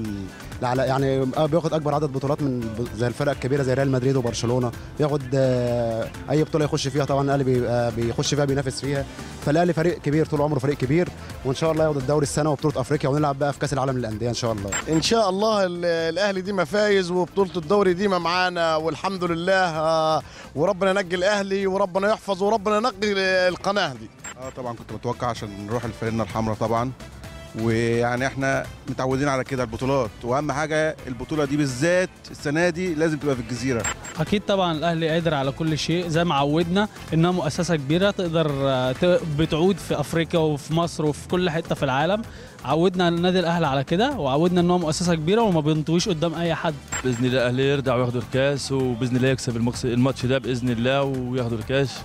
على يعني آه بياخد أكبر عدد بطولات من زي الفرق الكبيرة زي ريال مدريد وبرشلونة بياخد آه، أي بطولة يخش فيها طبعا الأهلي بيبقى بيخش فيها بينافس فيها فالأهلي فريق كبير طول عمره فريق كبير وإن شاء الله ياخد الدوري السنة وبطولة أفريقيا ونلعب بقى في كأس العالم للأندية إن شاء الله. إن شاء الله ال- الأهلي ديما فايز وبطولة الدوري ديما معانا والحمد لله آه، وربنا ينجي الأهلي وربنا يحفظ وربنا ينقي القناة دي آه طبعا كنت متوقع عشان نروح الفرنه الحمراء طبعا. ويعني إحنا متعودين على كده البطولات. وأهم حاجة البطولة دي بالذات السنة دي لازم تبقى في الجزيرة. أكيد طبعا الأهلي قادر على كل شيء زي ما عودنا إنها مؤسسة كبيرة تقدر ت- بتعود في أفريقيا وفي مصر وفي كل حتة في العالم. عودنا النادي الأهلي على كده وعودنا ان هو مؤسسة كبيرة وما بينطويش قدام أي حد. بإذن الله الأهلي يرجع وياخدوا الكاس وبإذن الله يكسب الماتش ده بإذن الله وياخدوا الكاس.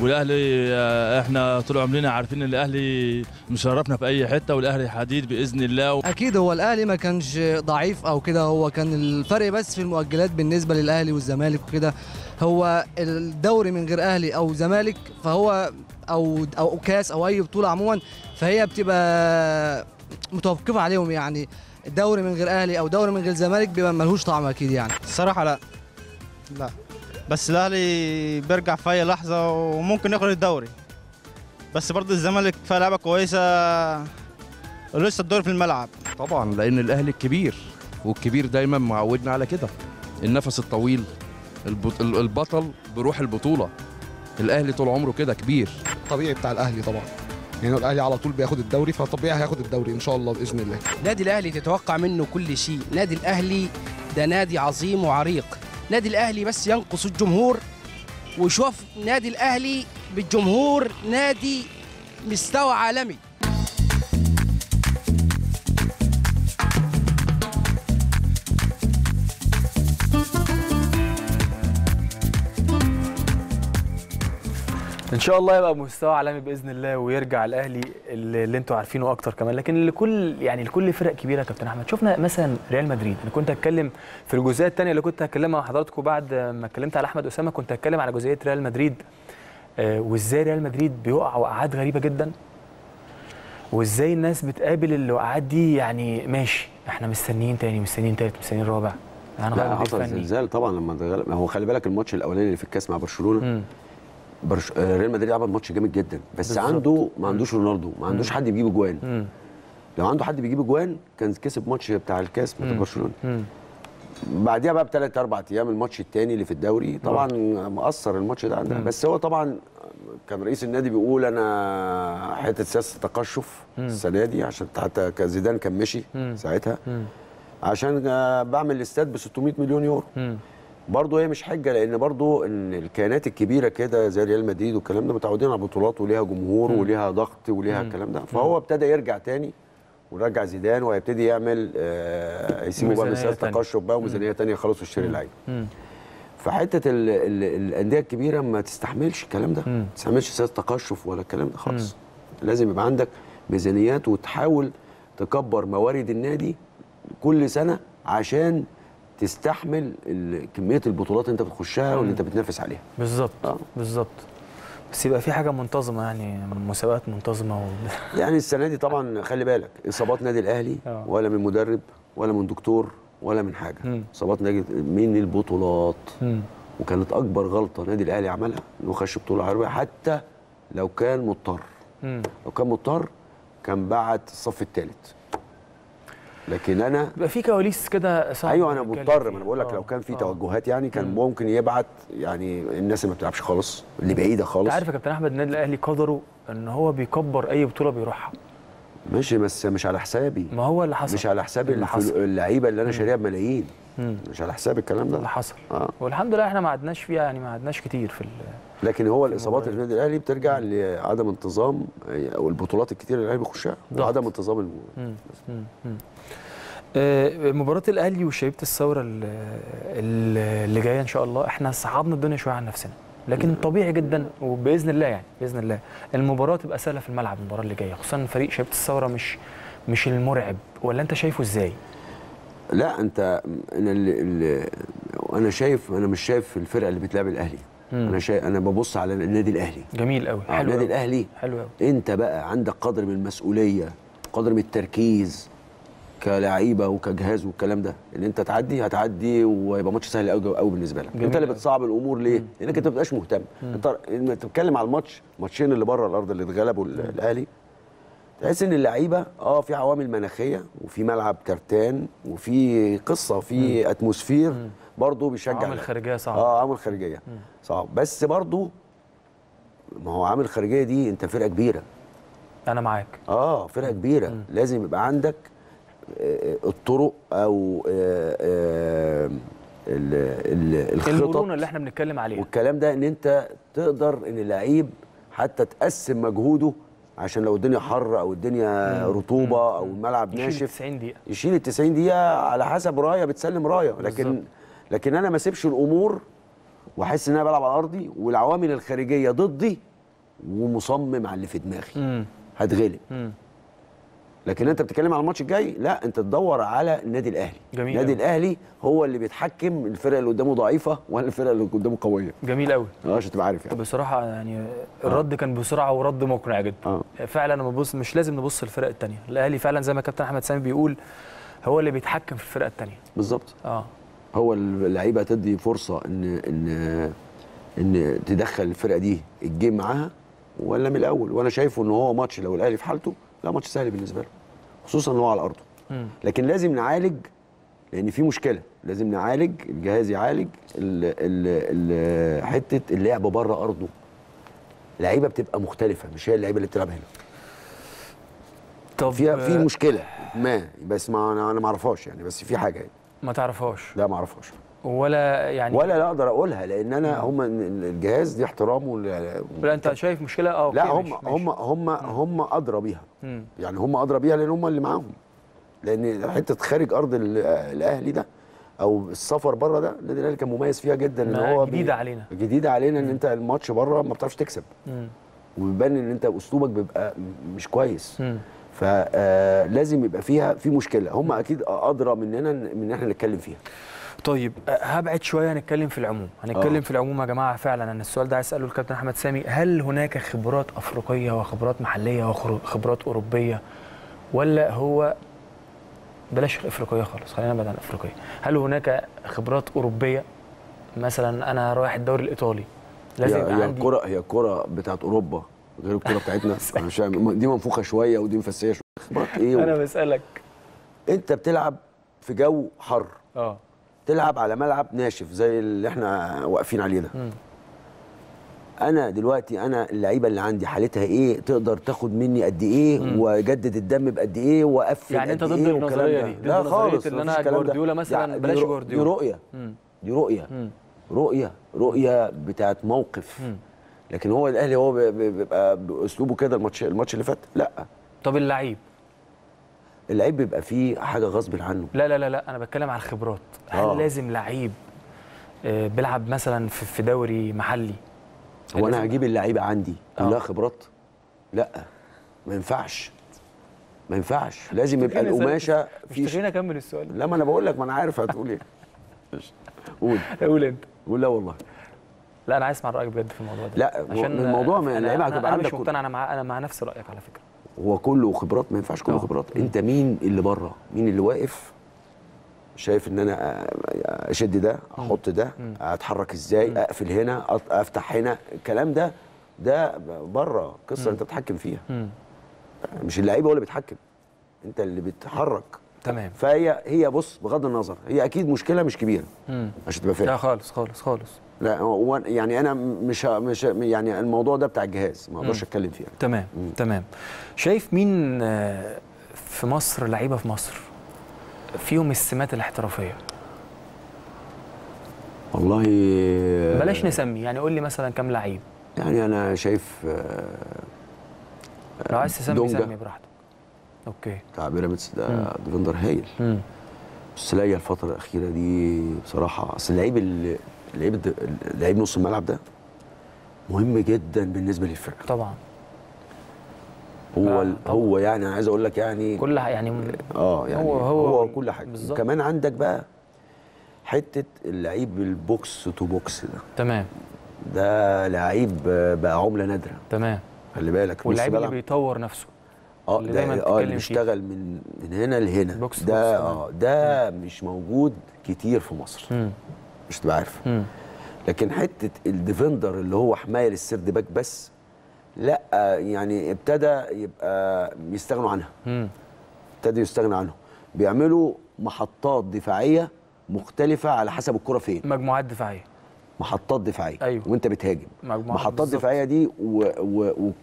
والأهلي آه، إحنا طول عمرنا عارفين إن الأهلي مشرفنا في أي حتة والأهلي حديد بإذن الله. أكيد هو الأهلي ما كانش ضعيف أو كده هو كان الفرق بس في المؤجلات بالنسبة للأهلي والزمالك وكده. هو الدوري من غير أهلي أو زمالك فهو أو أو كاس أو أي بطولة عموما فهي بتبقى متوقفة عليهم يعني. الدوري من غير أهلي أو دوري من غير زمالك بيبقى ملهوش طعم أكيد يعني. الصراحة لا. لا. بس الأهلي بيرجع في أي لحظة وممكن ياخد الدوري. بس برضه الزمالك فيها لعبة كويسة ولسه الدوري في الملعب. طبعا لأن الأهلي الكبير والكبير دايما معودنا على كده. النفس الطويل البط- البطل بروح البطولة. الأهلي طول عمره كده كبير. الطبيعي بتاع الأهلي طبعا. يعني الأهلي على طول بياخد الدوري فطبيعي هياخد الدوري إن شاء الله بإذن الله. نادي الأهلي تتوقع منه كل شيء. نادي الأهلي ده نادي عظيم وعريق. نادي الأهلي بس ينقص الجمهور وشوف نادي الأهلي بالجمهور نادي مستوى عالمي. إن شاء الله يبقى مستوى عالمي بإذن الله ويرجع الأهلي اللي, اللي أنتوا عارفينه أكتر كمان. لكن لكل يعني لكل فرق كبيرة يا كابتن أحمد شفنا مثلا ريال مدريد. أنا كنت هتكلم في الجزئية الثانية اللي كنت هتكلمها مع حضراتكم بعد ما اتكلمت على أحمد أسامة كنت هتكلم على جزئية ريال مدريد آه وإزاي ريال مدريد بيقع وقعات غريبة جدا وإزاي الناس بتقابل الوقعات دي. يعني ماشي إحنا مستنيين تاني مستنيين تالت مستنيين رابع. أنا لا حصل زلزال طبعا لما هو خلي بالك الماتش الأولاني اللي في الكاس مع برشلونة. برش... آه، ريال مدريد عمل ماتش جامد جدا بس بالظبط. عنده ما عندوش رونالدو ما عندوش. حد بيجيب اجوان. لو عنده حد بيجيب اجوان كان كسب ماتش بتاع الكاس بتاع. برشلونة. بعديها بقى بثلاث أربع أيام الماتش الثاني اللي في الدوري طبعا مأثر الماتش ده عندنا. بس هو طبعا كان رئيس النادي بيقول أنا حتة سياسة التقشف مم. السنة دي عشان حتى زيدان كان مشي. ساعتها. عشان آه، بعمل الاستاد ب 600 مليون يورو. برضه هي مش حجة لأن برضه إن الكيانات الكبيرة كده زي ريال مدريد والكلام ده متعودين على بطولات وليها جمهور مم. وليها ضغط وليها. الكلام ده فهو ابتدى يرجع تاني ورجع زيدان وهيبتدي يعمل آه يسيبوا بقى تانية. تقشف بقى وميزانية تانية خلاص ويشتري لعيبه مم. فحتة ال- ال- الأندية الكبيرة ما تستحملش الكلام ده. ما تستحملش سياسة تقشف ولا الكلام ده خالص لازم يبقى عندك ميزانيات وتحاول تكبر موارد النادي كل سنة عشان تستحمل كمية البطولات اللي انت بتخشها واللي انت بتنافس عليها بالظبط آه. بالظبط بس يبقى في حاجة منتظمة يعني مسابقات منتظمة و... [laughs] يعني السنة دي طبعا خلي بالك إصابات نادي الأهلي آه. ولا من مدرب ولا من دكتور ولا من حاجة. إصابات نادي من البطولات مم. وكانت أكبر غلطة نادي الأهلي عملها إنه خش بطولة عربية حتى لو كان مضطر مم. لو كان مضطر كان بعت الصف الثالث لكن أنا بيبقى في كواليس كده صعب أيوه أنا مضطر. ما أنا بقول لك آه. لو كان في آه. توجهات يعني كان ممكن يبعت يعني الناس اللي ما بتلعبش خالص اللي بعيدة خالص. انت عارف يا كابتن أحمد النادي الأهلي قدره إن هو بيكبر أي بطولة بيروحها. ماشي بس مش على حسابي. ما هو اللي حصل. مش على حساب. اللعيبة اللي أنا شاريها بملايين. مش على حساب الكلام ده. اللي حصل. آه. والحمد لله إحنا ما عدناش فيها يعني ما عدناش كتير في. لكن هو الإصابات اللي في النادي الأهلي بترجع لعدم انتظام أو البطولات الكتير اللي الأهلي بيخشها. وعدم انتظام الم... آه، مباراة الأهلي وشيبة الثورة ال- ال- اللي جاية إن شاء الله إحنا صعبنا الدنيا شوية عن نفسنا لكن طبيعي جدا وبإذن الله يعني بإذن الله المباراة تبقى سهلة في الملعب المباراة اللي جاية خصوصا فريق شيبة الثورة مش مش المرعب ولا أنت شايفه إزاي؟ لا أنت أنا اللي, اللي أنا شايف أنا مش شايف الفرقة اللي بتلعب الأهلي مم. أنا شايف أنا ببص على النادي الأهلي جميل قوي آه، حلو النادي. الأهلي حلو قوي أنت بقى عندك قدر من المسؤولية قدر من التركيز كلعيبة وكجهاز والكلام ده إن أنت تعدي هتعدي ويبقى ماتش سهل قوي قوي بالنسبة لك. أنت اللي. بتصعب الأمور ليه؟ لأنك أنت ما بتبقاش مهتم. أنت لما تتكلم على الماتش ماتشين اللي بره الأرض اللي اتغلبوا ال- الأهلي تحس إن اللعيبة آه في عوامل مناخية وفي ملعب ترتان وفي قصة في أتموسفير برضه بيشجع عوامل اللعيبة. خارجية صعبة. آه عوامل خارجية. صعب. بس برضه ما هو عامل خارجية دي أنت فرقة كبيرة. أنا معاك. آه فرقة كبيرة. لازم يبقى عندك الطرق أو آه، آه، ال- ال- الخطط المرونة اللي إحنا بنتكلم عليها. والكلام ده إن أنت تقدر إن اللعيب حتى تقسم مجهوده عشان لو الدنيا حر أو الدنيا رطوبة أو الملعب يشيل ناشف 90 دقيقة. يشيل ال 90 دقيقة على حسب راية بتسلم راية. لكن بالظبط. لكن أنا ما أسيبش الأمور وأحس إن أنا بلعب على أرضي والعوامل الخارجية ضدي ومصمم على اللي في دماغي. هتغلب. لكن انت بتتكلم على الماتش الجاي لا انت تدور على النادي الأهلي. جميل النادي أوي. الأهلي هو اللي بيتحكم الفرقة اللي قدامه ضعيفة ولا الفرقة اللي قدامه قوية. جميل قوي آه عشان تبقى عارف يعني. بصراحة يعني الرد كان بسرعة ورد مقنع جدا. آه. فعلا لما ببص مش لازم نبص للفرق التانية. الأهلي فعلا زي ما كابتن أحمد سامي بيقول هو اللي بيتحكم في الفرقه التانية. بالظبط. آه. هو اللعيبة تدي فرصة ان ان إن تدخل الفرقة دي الجيم معاها ولا من الأول. وأنا شايفه إن هو ماتش لو الأهلي في حالته لا ماتش سهل بالنسبة له. خصوصا إن هو على أرضه. لكن لازم نعالج لأن في مشكلة لازم نعالج الجهاز يعالج ال ال ال حتة اللعب بره أرضه. لعيبه بتبقى مختلفة مش هي اللعيبة اللي بتلعب هنا. طب فيها في مشكلة ما بس ما أنا ما أعرفهاش يعني بس في حاجة يعني. ما تعرفهاش. لا ما أعرفهاش. ولا يعني ولا لا أقدر أقولها لأن أنا هم الجهاز دي احترامه لا أنت شايف مشكلة؟ آه لا هم. هم هم هم أدرى بيها. مم. يعني هم أدرى بيها لأن هم اللي معاهم. لأن حتة خارج أرض ال- الأهلي ده أو السفر بره ده النادي الأهلي كان مميز فيها جدا إن هو جديدة بي- علينا. جديدة علينا إن أنت الماتش بره ما بتعرفش تكسب. وبيبان إن أنت أسلوبك بيبقى مش كويس. مم. فلازم يبقى فيها في مشكلة. هم أكيد أدرى مننا من إن إحنا نتكلم فيها. طيب هبعد شوية هنتكلم في العموم. هنتكلم آه. في العموم يا جماعة فعلا أنا السؤال ده عايز اساله الكابتن أحمد سامي. هل هناك خبرات أفريقية وخبرات محلية وخبرات أوروبية؟ ولا هو بلاش الافريقيه خالص خلينا نبعد عن الافريقيه هل هناك خبرات أوروبية؟ مثلا أنا رايح الدوري الإيطالي لازم هي عندي الكرة هي الكرة بتاعت أوروبا غير الكرة بتاعتنا. [laughs] مش. دي منفوخة شوية ودي مفسية شوية. خبرات إيه؟ [laughs] أنا بسألك. أنت بتلعب في جو حر. آه. تلعب على ملعب ناشف زي اللي إحنا واقفين عليه ده. أنا دلوقتي أنا اللعيبة اللي عندي حالتها إيه تقدر تاخد مني قد إيه مم. واجدد الدم بقد إيه واقفل يعني انت ضد إيه النظرية. دي لا خالص اللي مفيش أنا. جوارديولا مثلا يعني بلاش جوارديولا دي رؤية مم. دي رؤية مم. رؤية رؤية بتاعت موقف مم. لكن هو الأهلي هو بي- بي- بيبقى بأسلوبه كده الماتش الماتش اللي فات لا طب اللعيب اللعيب بيبقى فيه حاجة غصب عنه. لا لا لا لا أنا بتكلم على الخبرات. هل آه. لازم لعيب آه، بيلعب مثلا في دوري محلي؟ هو أنا هجيب اللعيبة عندي آه. كلها خبرات؟ لا ما ينفعش. ما ينفعش. لازم يبقى القماشة مش في تخليني اكمل السؤال. لا ما أنا بقول لك ما أنا عارف هتقول إيه. قول. قول أنت. قول لا والله. لا أنا عايز أسمع رأيك بجد في الموضوع ده. لا، عشان الموضوع أنا- هتبقى أنا مش عندك- مقتنع أنا مع أنا مع نفس رأيك على فكرة. هو كله خبرات ما ينفعش كله خبرات. انت مين اللي بره؟ مين اللي واقف؟ شايف إن أنا أشد ده أحط ده أتحرك إزاي أقفل هنا أفتح هنا. الكلام ده ده بره قصة أنت بتتحكم فيها. مش اللعيبه هو اللي بيتحكم. أنت اللي بتحرك. تمام. فهي هي بص بغض النظر هي أكيد مشكلة مش كبيرة. عشان تبقى فاهم. لا خالص خالص خالص. لا هو يعني أنا مش مش يعني الموضوع ده بتاع الجهاز ما أقدرش مم. أتكلم فيه تمام تمام شايف مين آه، في مصر لعيبة في مصر فيهم السمات الاحترافية والله بلاش نسمي يعني قول لي مثلا كام لعيب يعني أنا شايف آه، لو عايز تسمي. سمي براحتك okay بتاع بيراميدز ده مم. defender هايل مم. بس ليا الفترة الأخيرة دي بصراحة أصل اللعيب اللي- اللعيب الد- اللعيب نص الملعب ده مهم جدا بالنسبة للفرقة. طبعا. هو آه، ال- هو يعني أنا عايز أقول لك يعني كل يعني آه يعني هو- هو هو كل حاجة. بالظبط. وكمان عندك بقى حتة اللعيب ال box to box ده. تمام. ده لعيب بقى عملة نادرة. تمام. خلي بالك واللعيب اللي. بيطور نفسه آه اللي ده دايما آه اللي. بيشتغل من من هنا لهنا. ده آه ده مش موجود كتير في مصر. مم. مش تبقى عارف مم. لكن حتة ال defender اللي هو حماية لل third back بس لا يعني ابتدى يبقى يستغنوا عنها مم. ابتدوا يستغنوا عنه بيعملوا محطات دفاعية مختلفة على حسب الكرة فين مجموعات دفاعية محطات دفاعية أيوه. وانت بتهاجم مجموعات محطات بالظبط. دفاعية دي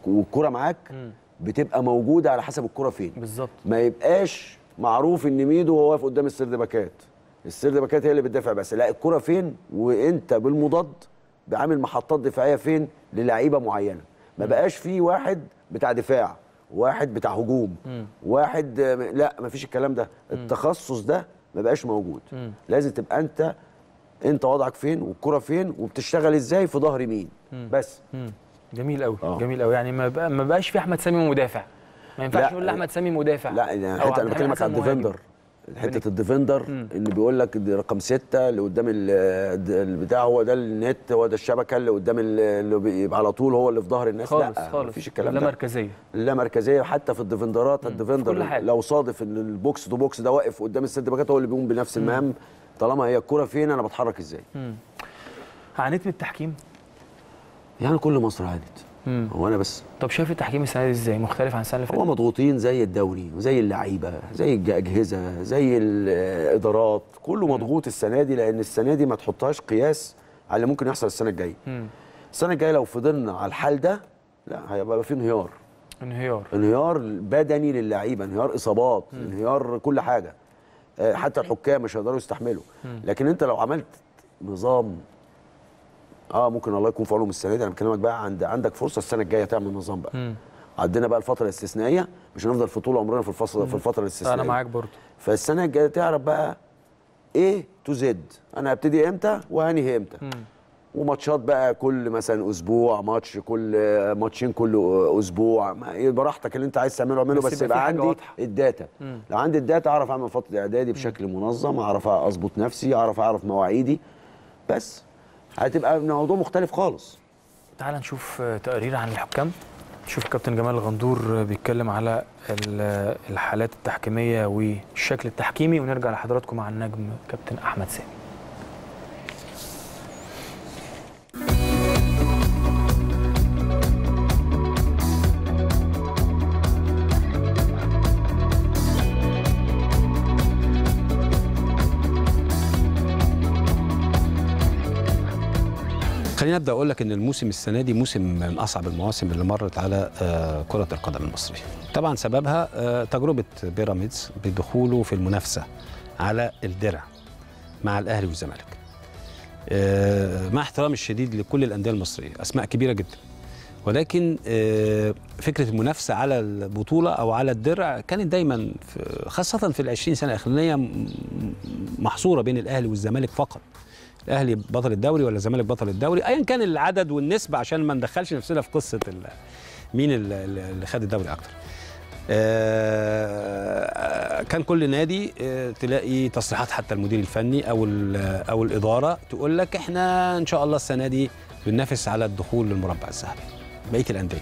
والكرة معاك مم. بتبقى موجودة على حسب الكرة فين بالظبط ما يبقاش معروف إن ميدو هو واقف قدام السرد باكات السرد باكات هي اللي بتدافع بس. لا الكره فين؟ وانت بالمضاد بعمل محطات دفاعية فين؟ للعيبة معينة. ما بقاش في واحد بتاع دفاع واحد بتاع هجوم. واحد لا ما فيش الكلام ده. التخصص ده ما بقاش موجود. لازم تبقى انت انت وضعك فين والكره فين وبتشتغل إزاي في ظهر مين. بس. جميل قوي آه. جميل قوي يعني ما بقى ما بقاش في أحمد سامي مدافع. ما ينفعش نقول لاحمد سامي مدافع. لا حتى أنا الحليم بكلمك على. الديفندر حتة الديفندر. اللي بيقول لك رقم ستة اللي قدام البتاع هو ده النت هو ده الشبكة اللي قدام ال- اللي بيبقى على طول هو اللي في ظهر الناس. خالص لا خالص. مفيش الكلام لا ده. مركزية. لا مركزية. حتى في ال defender ات ال defender. لو صادف إن ال box to box ده واقف قدام السد back ات هو اللي بيقوم بنفس المهام. طالما هي الكرة فين أنا بتحرك إزاي. عانيت من التحكيم؟ يعني كل مصر عادت مم. هو أنا بس. طب شايف التحكيم السنة دي إزاي؟ مختلف عن السنة اللي هو فاتت؟ مضغوطين زي الدوري وزي اللعيبة زي الاجهزه زي الادارات كله مضغوط السنة دي لأن السنة دي ما تحطهاش قياس على اللي ممكن يحصل السنة الجاية. مم. السنة الجاية لو فضلنا على الحال ده لا هيبقى في انهيار. انهيار. انهيار بدني للعيبة انهيار إصابات انهيار كل حاجة. آه، حتى الحكام مش هيقدروا يستحملوا. مم. لكن أنت لو عملت نظام آه ممكن الله يكون في عونهم السنة دي. أنا بكلمك بقى عند عندك فرصة السنة الجاية تعمل نظام بقى. مم. عندنا بقى الفترة الاستثنائية مش هنفضل في طول عمرنا في الفصل في الفترة الاستثنائية. أنا معاك برضو. فالسنة الجاية تعرف بقى إيه to Z أنا هبتدي إمتى وهنهي إمتى. مم. وماتشات بقى كل مثلا أسبوع ماتش كل ماتشين كل أسبوع. إيه براحتك اللي أنت عايز تعمله اعمله بس بس, يبقى عندي واضحة. ال data. مم. لو عندي ال data أعرف أعمل فترة إعدادي بشكل منظم أعرف أظبط نفسي أعرف أعرف مواعيدي. بس. هتبقى الموضوع مختلف خالص. تعال نشوف تقرير عن الحكام. نشوف كابتن جمال الغندور آه، بيتكلم على ال- الحالات التحكيمية والشكل التحكيمي ونرجع لحضراتكم مع النجم كابتن أحمد سامي. خليني أبدأ أقول لك إن الموسم السنة دي موسم من أصعب المواسم اللي مرت على آه، كرة القدم المصرية. طبعا سببها آه، تجربة بيراميدز بدخوله في المنافسة على الدرع مع الأهلي والزمالك. آه، مع احترامي الشديد لكل الأندية المصرية، أسماء كبيرة جدا. ولكن فكرة المنافسة على البطولة أو على الدرع كانت دايما خاصة في ال 20 سنه الاخرانيه محصورة بين الأهلي والزمالك فقط. الأهلي بطل الدوري ولا الزمالك بطل الدوري ايا كان العدد والنسبة عشان ما ندخلش نفسنا في قصة مين ال- ال- اللي خد الدوري أكتر. آه، كان كل نادي آه، تلاقي تصريحات حتى المدير الفني أو أو الإدارة تقول لك إحنا إن شاء الله السنة دي بننافس على الدخول للمربع الذهبي بقية الأندية.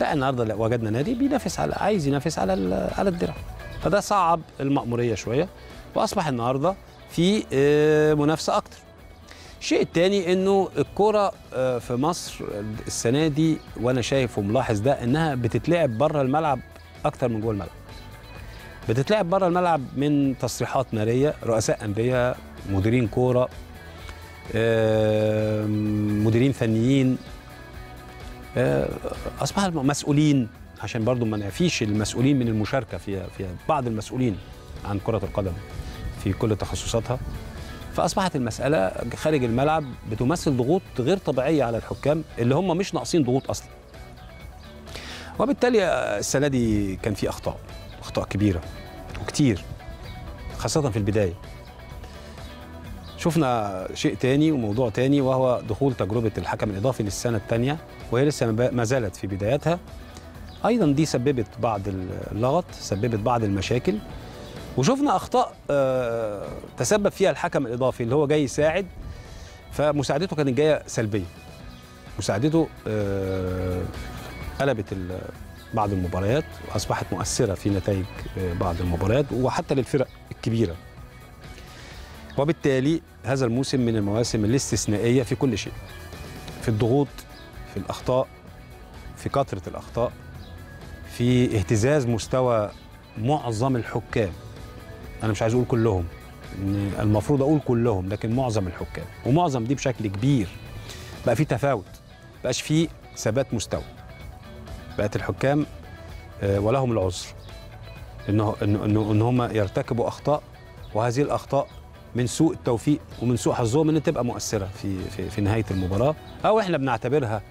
لا النهارده وجدنا نادي بينافس على عايز ينافس على على الدرع فده صعب المأمورية شوية وأصبح النهارده في آه، منافسة أكتر. الشيء الثاني إنه الكوره آه، في مصر السنة دي وأنا شايف وملاحظ ده إنها بتتلعب بره الملعب أكتر من جوه الملعب. بتتلعب بره الملعب من تصريحات نارية رؤساء أندية مديرين كورة آه، مديرين فنيين آه، أصبح المسؤولين عشان برضو ما نعفيش المسؤولين من المشاركة فيها فيها بعض المسؤولين عن كرة القدم في كل تخصصاتها. فأصبحت المسألة خارج الملعب بتمثل ضغوط غير طبيعية على الحكام اللي هم مش ناقصين ضغوط أصلا. وبالتالي السنة دي كان في أخطاء أخطاء كبيرة وكتير خاصة في البداية. شفنا شيء تاني وموضوع تاني وهو دخول تجربة الحكم الإضافي للسنة الثانية وهي لسه ما زالت في بداياتها أيضا دي سببت بعض اللغط سببت بعض المشاكل. وشفنا أخطاء آه، تسبب فيها الحكم الإضافي اللي هو جاي يساعد فمساعدته كانت جاية سلبية. مساعدته آه، قلبت بعض المباريات وأصبحت مؤثرة في نتائج آه، بعض المباريات وحتى للفرق الكبيرة. وبالتالي هذا الموسم من المواسم الاستثنائية في كل شيء في الضغوط في الأخطاء في كثرة الأخطاء في اهتزاز مستوى معظم الحكام. أنا مش عايز أقول كلهم المفروض أقول كلهم لكن معظم الحكام ومعظم دي بشكل كبير بقى في تفاوت بقاش في ثبات مستوى. بقت الحكام آه، ولهم العذر إنه إنه إن هم يرتكبوا أخطاء وهذه الأخطاء من سوء التوفيق ومن سوء حظهم إن تبقى مؤثرة في في, في نهاية المباراة أو إحنا بنعتبرها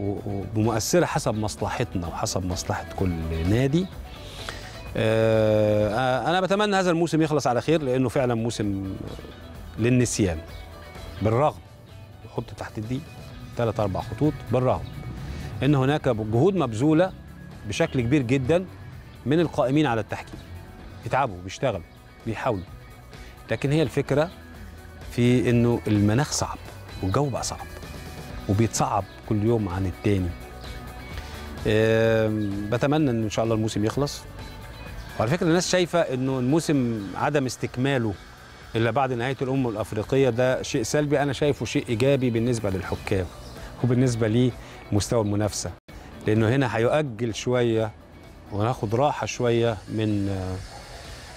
ومؤثره حسب مصلحتنا وحسب مصلحة كل نادي. أنا بتمنى هذا الموسم يخلص على خير لأنه فعلا موسم للنسيان. بالرغم حط تحت دي ثلاث أربع خطوط بالرغم إن هناك جهود مبذولة بشكل كبير جدا من القائمين على التحكيم. بيتعبوا بيشتغلوا بيحاولوا. لكن هي الفكرة في إنه المناخ صعب والجو بقى صعب وبيتصعب كل يوم عن التاني. آم، بتمنى ان إن شاء الله الموسم يخلص. وعلى فكرة الناس شايفة إنه الموسم عدم استكماله إلا بعد نهاية الأمم الأفريقية ده شيء سلبي أنا شايفه شيء إيجابي بالنسبة للحكام وبالنسبة لمستوى المنافسة لأنه هنا هيؤجل شوية وناخد راحة شوية من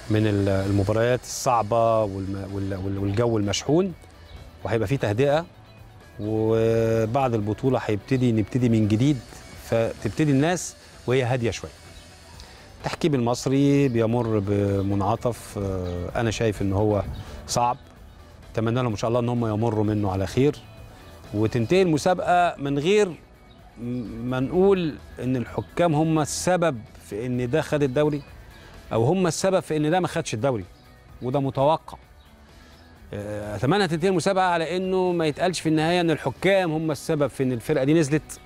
من ال- المباريات الصعبة والجو المشحون وهيبقى فيه تهدئة وبعد البطولة هيبتدي نبتدي من جديد فتبتدي الناس وهي هادية شوية. التحكيم المصري بيمر بمنعطف آه، أنا شايف إن هو صعب. أتمنى لهم إن شاء الله إن هم يمروا منه على خير. وتنتهي المسابقة من غير ما نقول إن الحكام هم السبب في إن ده خد الدوري أو هم السبب في إن ده ما خدش الدوري وده متوقع. آه، أتمنى تنتهي المسابقة على إنه ما يتقالش في النهاية إن الحكام هم السبب في إن الفرقة دي نزلت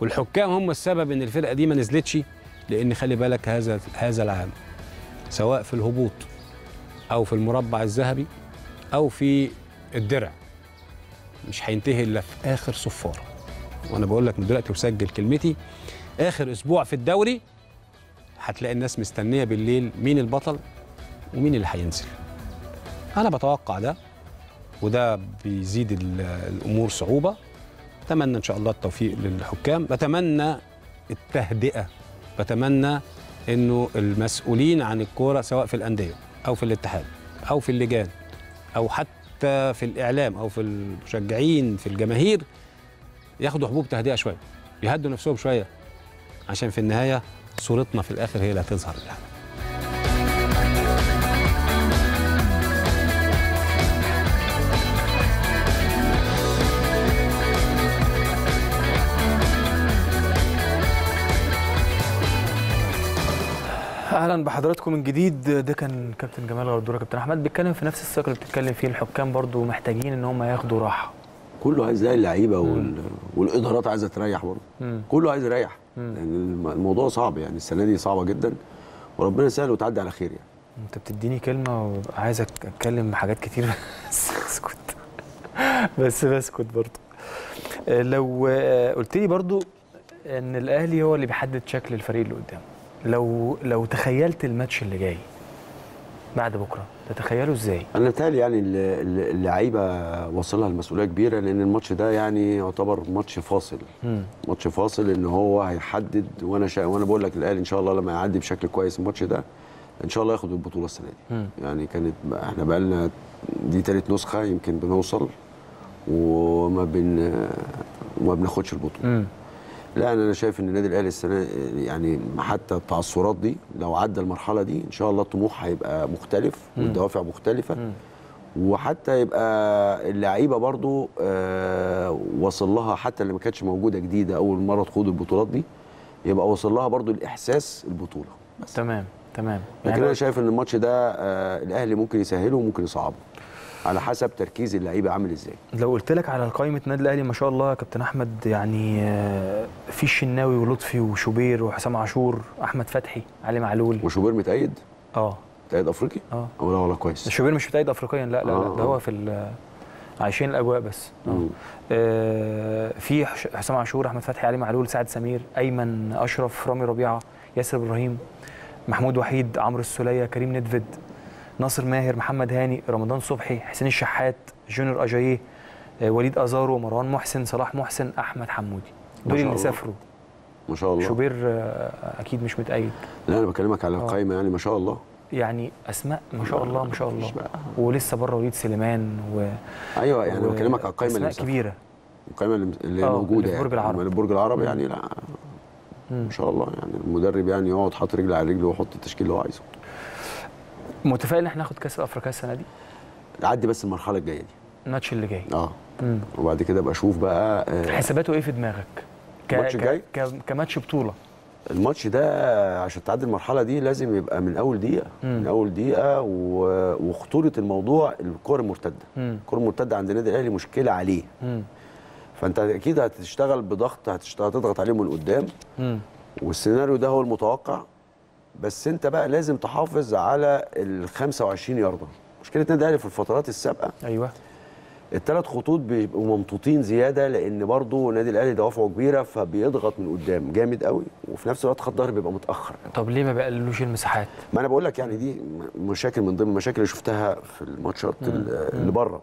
والحكام هم السبب إن الفرقة دي ما نزلتش. لأن خلي بالك هذا هذا العام سواء في الهبوط أو في المربع الذهبي أو في الدرع مش هينتهي إلا في آخر صفاره وأنا بقول لك من دلوقتي وسجل كلمتي آخر أسبوع في الدوري هتلاقي الناس مستنية بالليل مين البطل ومين اللي هينزل. أنا بتوقع ده وده بيزيد ال- الأمور صعوبة. أتمنى إن شاء الله التوفيق للحكام بتمنى التهدئة بتمنى إنه المسؤولين عن الكورة سواء في الأندية أو في الاتحاد أو في اللجان أو حتى في الإعلام أو في المشجعين في الجماهير ياخدوا حبوب تهدئة شوية يهدوا نفسهم شوية عشان في النهاية صورتنا في الآخر هي اللي هتظهر يعني. أهلا بحضراتكم من جديد. ده كان كابتن جمال غردوره كابتن أحمد. بيتكلم في نفس السياق اللي بتتكلم فيه الحكام برضو محتاجين إن هم ياخدوا راحة. كله عايز يلاقي اللعيبة وال... والإدارات عايزة تريح برضه مم. كله عايز يريح. لأن الم- الموضوع صعب يعني السنة دي صعبة جدا. وربنا يسهل وتعدي على خير يعني. أنت بتديني كلمة وببقى عايزك أتكلم حاجات كتير. [laughs] بس اسكت بس بسكت برضو. آه، لو قلت لي برضو إن الأهلي هو اللي بيحدد شكل الفريق اللي قدامه. لو لو تخيلت الماتش اللي جاي بعد بكرة تتخيله إزاي أنا بتهيألي يعني ال- ال- اللعيبة واصلها المسؤولية كبيرة لأن الماتش ده يعني يعتبر ماتش فاصل مم. ماتش فاصل إن هو هيحدد وأنا شا... وأنا بقول لك الاهلي إن شاء الله لما يعدي بشكل كويس الماتش ده إن شاء الله ياخد البطولة السنة دي مم. يعني كانت إحنا بقى لنا دي تالت نسخة يمكن بنوصل وما بن وما بناخدش البطولة مم. لا أنا شايف إن النادي الأهلي السنة يعني حتى التعثرات دي لو عدى المرحلة دي إن شاء الله الطموح هيبقى مختلف. والدوافع مختلفة. وحتى يبقى اللعيبة برضو آه وصل لها حتى اللي ما كانتش موجودة جديدة أول مرة تخوض البطولات دي يبقى وصل لها برضو الإحساس البطولة تمام تمام. لكن يعني أنا شايف إن الماتش ده آه الأهلي ممكن يسهله وممكن يصعبه. على حسب تركيز اللعيبة عامل إزاي. لو قلت لك على قائمة النادي الأهلي ما شاء الله يا كابتن أحمد يعني آه، في الشناوي ولطفي وشوبير وحسام عاشور أحمد فتحي علي معلول. وشوبير متأيد؟ آه. متأيد أفريقي؟ آه. لا ولا كويس. شوبير مش متأيد افريقيا لا لا, لا آه، ده آه. هو في عايشين الأجواء بس. مم. آه. في حسام عاشور أحمد فتحي علي معلول سعد سمير أيمن أشرف رامي ربيعة ياسر إبراهيم محمود وحيد عمرو السولية كريم ندفد. ناصر ماهر محمد هاني رمضان صبحي حسين الشحات جونيور أجاييه آه وليد أزارو مروان محسن صلاح محسن أحمد حمودي دول اللي. سافروا ما شاء الله شوبير آه أكيد مش متأيد لا أنا بكلمك على آه. القايمه يعني ما شاء الله يعني أسماء ما شاء الله ما شاء الله. ولسه بره وليد سليمان و أيوه يعني و- بكلمك على القايمة اللي أسماء. كبيرة القايمة اللي آه، موجودة اللي في برج العرب. يعني برج العرب يعني لا. ما شاء الله يعني المدرب يعني يقعد حاطط رجل على رجل ويحط التشكيل اللي هو عايزه متفائل إن إحنا ناخد كأس الافريقيا السنة دي عدي بس المرحلة الجاية دي الماتش اللي جاي آه مم. وبعد كده ابقى أشوف بقى آه حساباته إيه في دماغك. الماتش. الجاي؟ كماتش بطولة الماتش ده عشان تعدي المرحلة دي لازم يبقى من أول دقيقة مم. من أول دقيقة و... وخطورة الموضوع الكرة المرتدة. الكرة المرتدة عند النادي الأهلي مشكلة عليه مم. فأنت أكيد هتشتغل بضغط هتشتغل هتضغط عليهم من قدام مم. والسيناريو ده هو المتوقع بس انت بقى لازم تحافظ على ال 25 ياردة. مشكلة النادي الأهلي في الفترات السابقة أيوه. الثلاث خطوط بيبقوا ممطوطين زيادة لأن برضه النادي الأهلي دوافعه كبيرة فبيضغط من قدام جامد قوي وفي نفس الوقت خط ظهر بيبقى متأخر. طب ليه ما بيقللوش المساحات؟ ما أنا بقول لك يعني دي مشاكل من ضمن المشاكل اللي شفتها في الماتشات ال- اللي بره.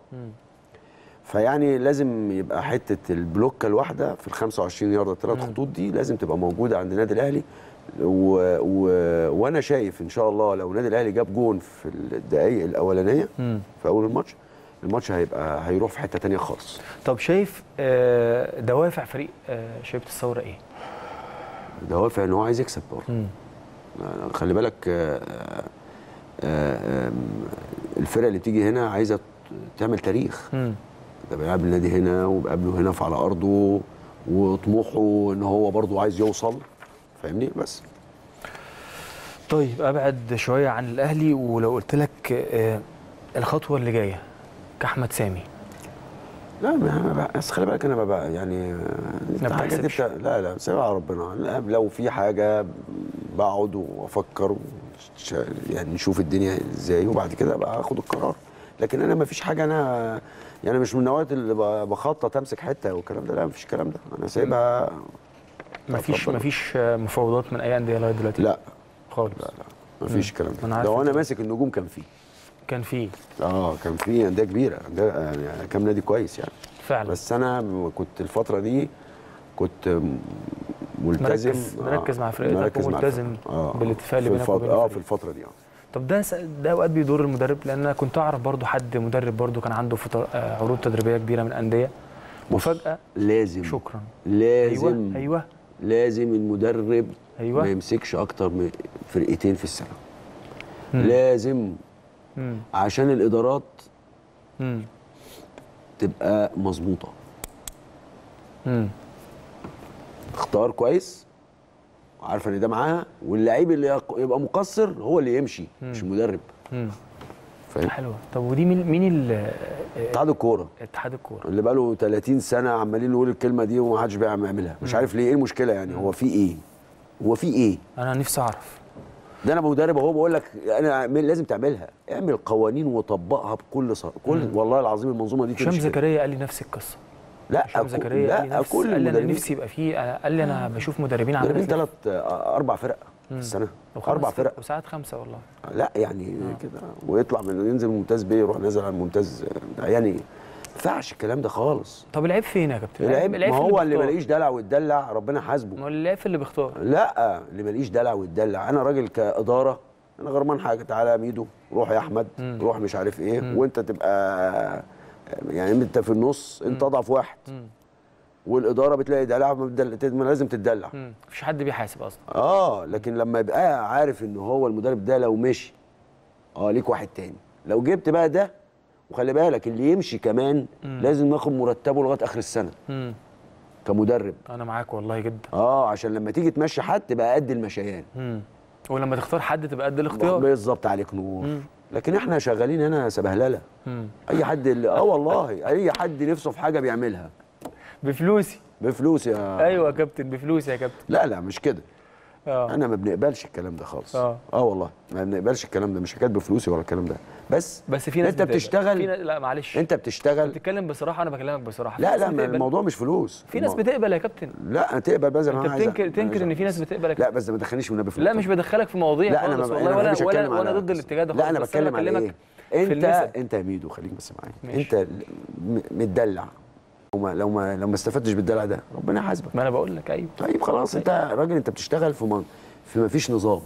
فيعني لازم يبقى حتة البلوكة الواحدة في ال 25 ياردة الثلاث. خطوط دي لازم تبقى موجودة عند النادي الأهلي. و... و... وأنا شايف ان شاء الله لو النادي الاهلي جاب جون في الدقائق الاولانية مم. في اول الماتش الماتش هيبقى هيروح في حتة تانية خالص طب شايف آه، دوافع فريق آه، شبيبه الثوره إيه دوافع ان هو عايز يكسب برضه مم. خلي بالك آه، آه، الفرق اللي بتيجي هنا عايزة تعمل تاريخ. ده بيلعب النادي هنا وبقابله هنا في على أرضه وطموحه إن هو برضه عايز يوصل فاهمني؟ بس. طيب أبعد شوية عن الأهلي ولو قلت لك آه، الخطوة اللي جاية كأحمد سامي. لا ما بس خلي بالك أنا بقى يعني ما الحاجات دي. بتا... لا لا سيبها على ربنا. لو في حاجة بقعد وأفكر يعني نشوف الدنيا إزاي وبعد كده بقى آخد القرار. لكن أنا ما فيش حاجة أنا يعني مش من النوعيه اللي بخطط أمسك حتة والكلام ده لا ما فيش الكلام ده. أنا سايبها مفيش. مفيش آه، مفاوضات من أي أندية لغاية دلوقتي؟ لا. خالص. لا لا. ما فيش مم. الكلام ده. لو أنا ماسك النجوم كان فيه كان فيه آه كان في أندية كبيرة. يعني كام نادي كويس يعني. فعلا. بس أنا كنت الفترة دي كنت ملتزم. مركز- مركز مع فرقتك مركز مع وملتزم الفرقة. آه بالاتفاق اللي بينك وبين آه. في الفترة دي آه. طب ده ده أوقات بيضر المدرب لأن أنا كنت أعرف برضو حد مدرب برضو كان عنده فتر... آه، عروض تدريبية كبيرة من انديه وفجاه لازم. شكرا. لازم. أيوه أيوه. لازم المدرب أيوة. ما يمسكش أكتر من فرقتين في السنة مم. لازم مم. عشان الإدارات مم. تبقى مظبوطة. اختار كويس عارفة إن ده معاها واللعيب اللي يبقى مقصر هو اللي يمشي مش المدرب مم. فاهم؟ حلوة. طب ودي مين مين اتحاد الكورة. اتحاد الكورة. اللي بقاله 30 سنة عمالين نقول الكلمة دي وما حدش بيعملها مش عارف ليه. إيه المشكلة يعني؟ هو في إيه؟ هو في إيه؟ أنا نفسي أعرف. ده أنا مدرب أهو بقول لك أنا لازم تعملها. اعمل قوانين وطبقها بكل صار. كل مم. والله العظيم المنظومة دي هشام. زكريا قال لي نفس القصة. لا هشام زكريا قال لي نفس كل قال لي أنا نفسي يبقى في قال لي أنا بشوف مدربين إزاي. ثلاث أربع فرق. في. السنة. أربع فرق. وساعات خمسة والله. لا يعني كده. ويطلع من ينزل ممتاز بيه يروح نازل على الممتاز يعني ما ينفعش الكلام ده خالص. طب العيب فين يا كابتن؟ العيب ما هو اللي. ماليش دلع ويتدلع ربنا حاسبه. ما هو العيب في اللي بيختار. لا اللي ماليش دلع ويتدلع أنا راجل كإدارة أنا غرمان حاجة. تعالى يا ميدو روح يا أحمد مم. روح مش عارف إيه. مم. وأنت تبقى يعني أنت في النص أنت أضعف واحد. مم. والإدارة بتلاقي دلع ما لازم تتدلع مم. مفيش حد بيحاسب أصلا آه لكن لما يبقى عارف إن هو المدرب ده لو مشي آه ليك واحد تاني لو جبت بقى ده وخلي بالك اللي يمشي كمان مم. لازم ياخد مرتبه لغاية آخر السنة مم. كمدرب أنا معاك والله جدا آه عشان لما تيجي تمشي حد تبقى قد المشيان مم. ولما تختار حد تبقى قد الاختيار بالظبط عليك نور مم. لكن إحنا شغالين هنا سبهللة. أي حد آه والله أي حد نفسه في حاجة بيعملها بفلوسي. بفلوس يا أيوه يا كابتن بفلوسي يا كابتن. لا لا مش كده. آه. أنا ما بنقبلش الكلام ده خالص. آه. آه والله ما بنقبلش الكلام ده. مش حكاية بفلوسي ولا الكلام ده. بس بس في ناس أنت. بتشتغل في ناس لا معلش. أنت بتشتغل بتتكلم بصراحة أنا بكلمك بصراحة. لا لا بتقبل. الموضوع مش فلوس. في ناس بتقبل يا كابتن. لا تقبل انت أنا عايز بتنكر عايز تنكر إن. في ناس بتقبل يا لا بس ما تدخلنيش النبي في لا مش بدخلك في مواضيع لا أنا خالص ما والله ولا ولا وأنا ضد الاتجاه ده لا أنا خالص، بس بتكلم على إيه؟ في انت. أنت يا ميدو خليك بس معايا. أنت متدلع. لو ما لو ما لو ما استفدتش بالدلع ده ربنا يحاسبك. ما أنا بقول لك أيوه. طيب خلاص أنت راجل أنت بتشتغل في من في ما فيش نظام.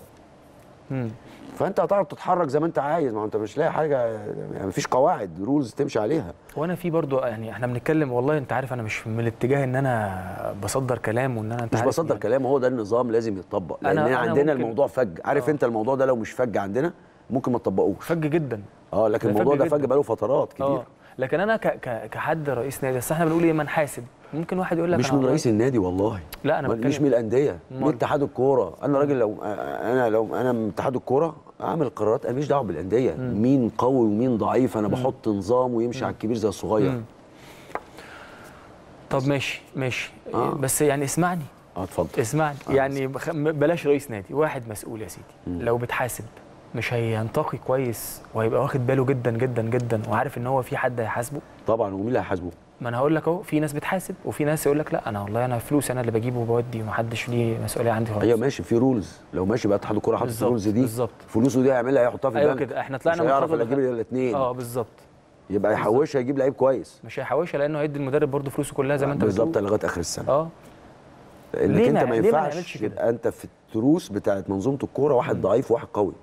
مم. فأنت هتعرف تتحرك زي ما أنت عايز ما أنت مش لاقي حاجة يعني ما فيش قواعد rules تمشي عليها. وأنا في برضو يعني إحنا بنتكلم والله أنت عارف أنا مش من الاتجاه إن أنا بصدر كلام وإن أنا أنت مش عارف بصدر كلام هو ده النظام لازم يتطبق. لأن أنا- أنا عندنا ممكن- الموضوع فج. عارف آه. أنت الموضوع ده لو مش فج عندنا ممكن ما تطبقوش. فج جدا. آه لكن الموضوع ده. فج بقاله فترات كتير. آه. لكن أنا ك... ك... كحد رئيس نادي بس إحنا بنقول إيه؟ ما نحاسب ممكن واحد يقول لك مش من رئيس النادي والله. لا أنا مش بتكلم من الأندية من؟ اتحاد الكورة. أنا راجل لو أنا لو أنا من اتحاد الكورة أعمل قرارات أنا ماليش دعوة بالأندية. مين قوي ومين ضعيف أنا بحط نظام ويمشي على الكبير زي الصغير. مم. طب ماشي ماشي. آه. بس يعني اسمعني. آه اتفضل. اسمعني. آه. يعني بلاش رئيس نادي واحد مسؤول يا سيدي. لو بتحاسب. مش هينتقي كويس وهيبقى واخد باله جدا جدا جدا وعارف إن هو في حد هيحاسبه. طبعا ومين اللي هيحاسبه؟ ما أنا هقول لك أهو في ناس بتحاسب وفي ناس يقول لك لا أنا والله أنا فلوس أنا اللي بجيبه وبودي ومحدش ليه مسؤولية عندي خالص. أيوه ماشي في rules لو ماشي بقى اتحاد الكوره حاطط بالظبط، ال rules دي. بالظبط. فلوسه دي هيعملها هيحطها في أيوه البنك. كده إحنا طلعنا مش من هيعرف الا يجيب. الاثنين آه بالظبط. يبقى يحوشها يجيب لعيب كويس. مش هيحوشها لأنه هيدي المدرب برضه فلوسه كلها زي ما أنت بالظبط بتقول لغاية آخر السنة. آه. ليه أنت ما- ما ينفعش أنت في التروس بتاعت منظومة الكورة واحد ضعيف وواحد قوي.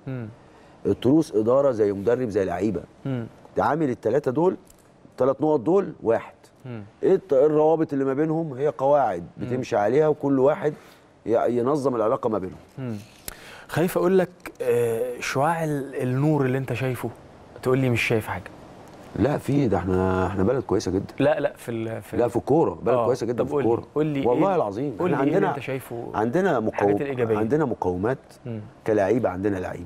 التروس إدارة زي مدرب زي لعيبة. تعامل الثلاثه دول الثلاث نقط دول واحد. مم. إيه إيه الروابط اللي ما بينهم؟ هي قواعد بتمشي عليها وكل واحد ينظم العلاقة ما بينهم. خايف أقول لك آه، شعاع ال- النور اللي أنت شايفه تقول لي مش شايف حاجة. لا في ده إحنا إحنا بلد كويسة جدا. لا لا في ال في لا في الكورة. بلد آه، كويسة جدا في الكورة. قول لي والله إيه- العظيم. قول لي إيه اللي عندنا أنت شايفه؟ عندنا الإيجابية؟ عندنا مقومات. كلاعيبه عندنا لعيبة.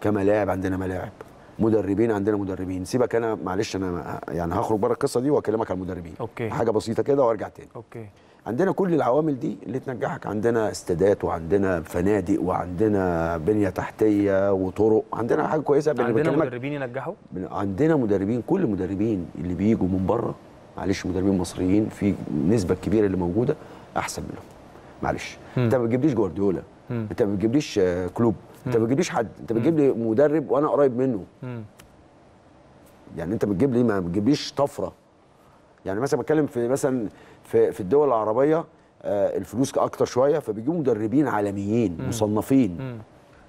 كملاعب عندنا ملاعب. مدربين عندنا مدربين. سيبك أنا معلش أنا يعني هخرج بره القصة دي وأكلمك عن المدربين. okay. حاجة بسيطة كده وأرجع تاني. okay. عندنا كل العوامل دي اللي تنجحك. عندنا استادات وعندنا فنادق وعندنا بنية تحتية وطرق. عندنا حاجة كويسة عندنا مدربين ينجحوا؟ عندنا مدربين كل المدربين اللي بيجوا من بره معلش مدربين مصريين في نسبة كبيرة اللي موجودة أحسن منهم. معلش. أنت ما بتجيبليش جوارديولا. أنت ما بتجيبليش آه، كلوب. انت مم. ما بتجيبليش حد انت بتجيب لي مدرب وأنا قريب منه مم. يعني انت بتجيب لي ما بتجيبليش طفرة يعني مثلا بتكلم في مثلا في في الدول العربية آه، الفلوس أكتر شوية فبيجيبوا مدربين عالميين مم. مصنفين مم.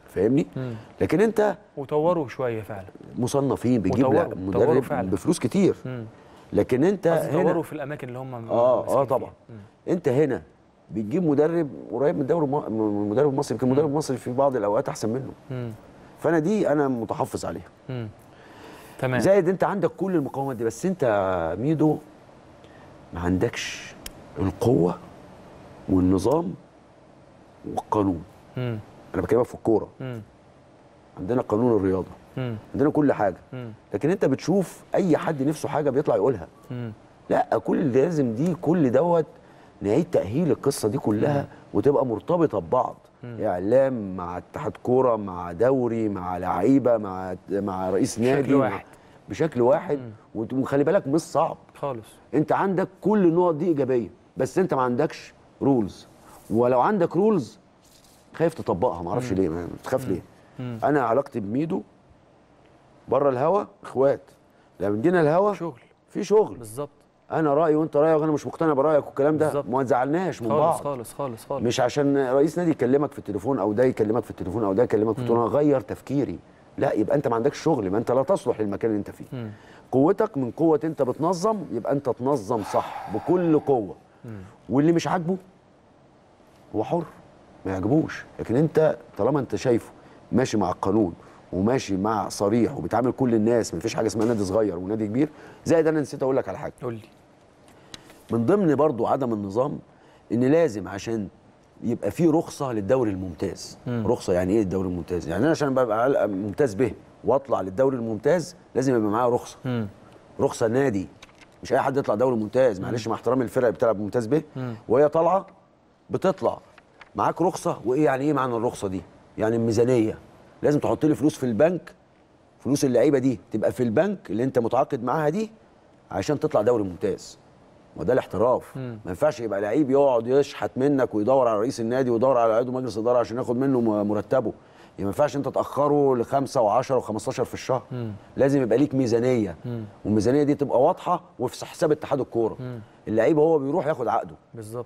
فاهمني مم. لكن انت وطوروا شوية فعلا مصنفين وطوروا- طوروا مدرب فعلا. بفلوس كتير مم. لكن انت هنا في الأماكن اللي هم آه آه طبعا انت هنا بتجيب مدرب قريب من الدوري من المدرب المصري يمكن المدرب المصري في بعض الأوقات أحسن منه مم. فأنا دي أنا متحفظ عليها مم. تمام زائد أنت عندك كل المقومات دي بس أنت ميدو ما عندكش القوة والنظام والقانون مم. أنا بكلمك في الكورة. عندنا قانون الرياضة مم. عندنا كل حاجة مم. لكن أنت بتشوف أي حد نفسه حاجة بيطلع يقولها مم. لا كل لازم دي كل دوت نعيد تأهيل القصة دي كلها وتبقى مرتبطة ببعض. إعلام مع اتحاد كورة مع دوري مع لعيبة مع مع رئيس نادي مع- واحد. بشكل واحد. وخلي بالك مش صعب. خالص. انت عندك كل النقط دي إيجابية بس انت ما عندكش rules. ولو عندك rules خايف تطبقها. ما أعرفش. ليه ما تخاف ليه؟ مم. أنا علاقتي بميدو بره الهوا إخوات. لما جينا الهوا شغل. في شغل. بالظبط. أنا رايي وانت رايك وأنا مش مقتنع برايك والكلام ده. ما تزعلناش من خالص بعض. خالص خالص خالص. مش عشان رئيس نادي يكلمك في التليفون أو ده يكلمك في التليفون أو ده يكلمك في التليفون غير تفكيري. لا يبقى انت ما عندكش شغل يبقى انت لا تصلح للمكان اللي انت فيه. قوتك من قوة انت بتنظم يبقى انت تنظم صح بكل قوة. واللي مش عاجبه هو حر ما يعجبوش. لكن انت طالما انت شايفه ماشي مع القانون وماشي مع صريح وبتعامل كل الناس ما فيش حاجة اسمها نادي صغير ونادي كبير زائد أنا نسيت أقول لك على حاجة. قول لي. من ضمن برضو عدم النظام إن لازم عشان يبقى في رخصة للدوري الممتاز. مم. رخصة يعني إيه الدوري الممتاز؟ يعني أنا عشان ببقى ممتاز به وأطلع للدوري الممتاز لازم يبقى معايا رخصة. مم. رخصة نادي مش أي حد يطلع دوري ممتاز. معلش مع احترامي الفرق اللي بتلعب ممتاز به. مم. وهي طالعة بتطلع. معاك رخصة؟ وإيه يعني إيه معنى الرخصة دي؟ يعني الميزانية. لازم تحط لي فلوس في البنك. فلوس اللعيبة دي تبقى في البنك اللي أنت متعاقد معاها دي عشان تطلع دوري ممتاز. وده الاحتراف مم. ما ينفعش يبقى لعيب يقعد يشحت منك ويدور على رئيس النادي ويدور على عضو مجلس اداره عشان ياخد منه مرتبه يعني ما ينفعش انت تأخره لخمسة و10 و15 في الشهر مم. لازم يبقى ليك ميزانية مم. والميزانية دي تبقى واضحة وفي حساب اتحاد الكورة. اللعيب هو بيروح ياخد عقده بالظبط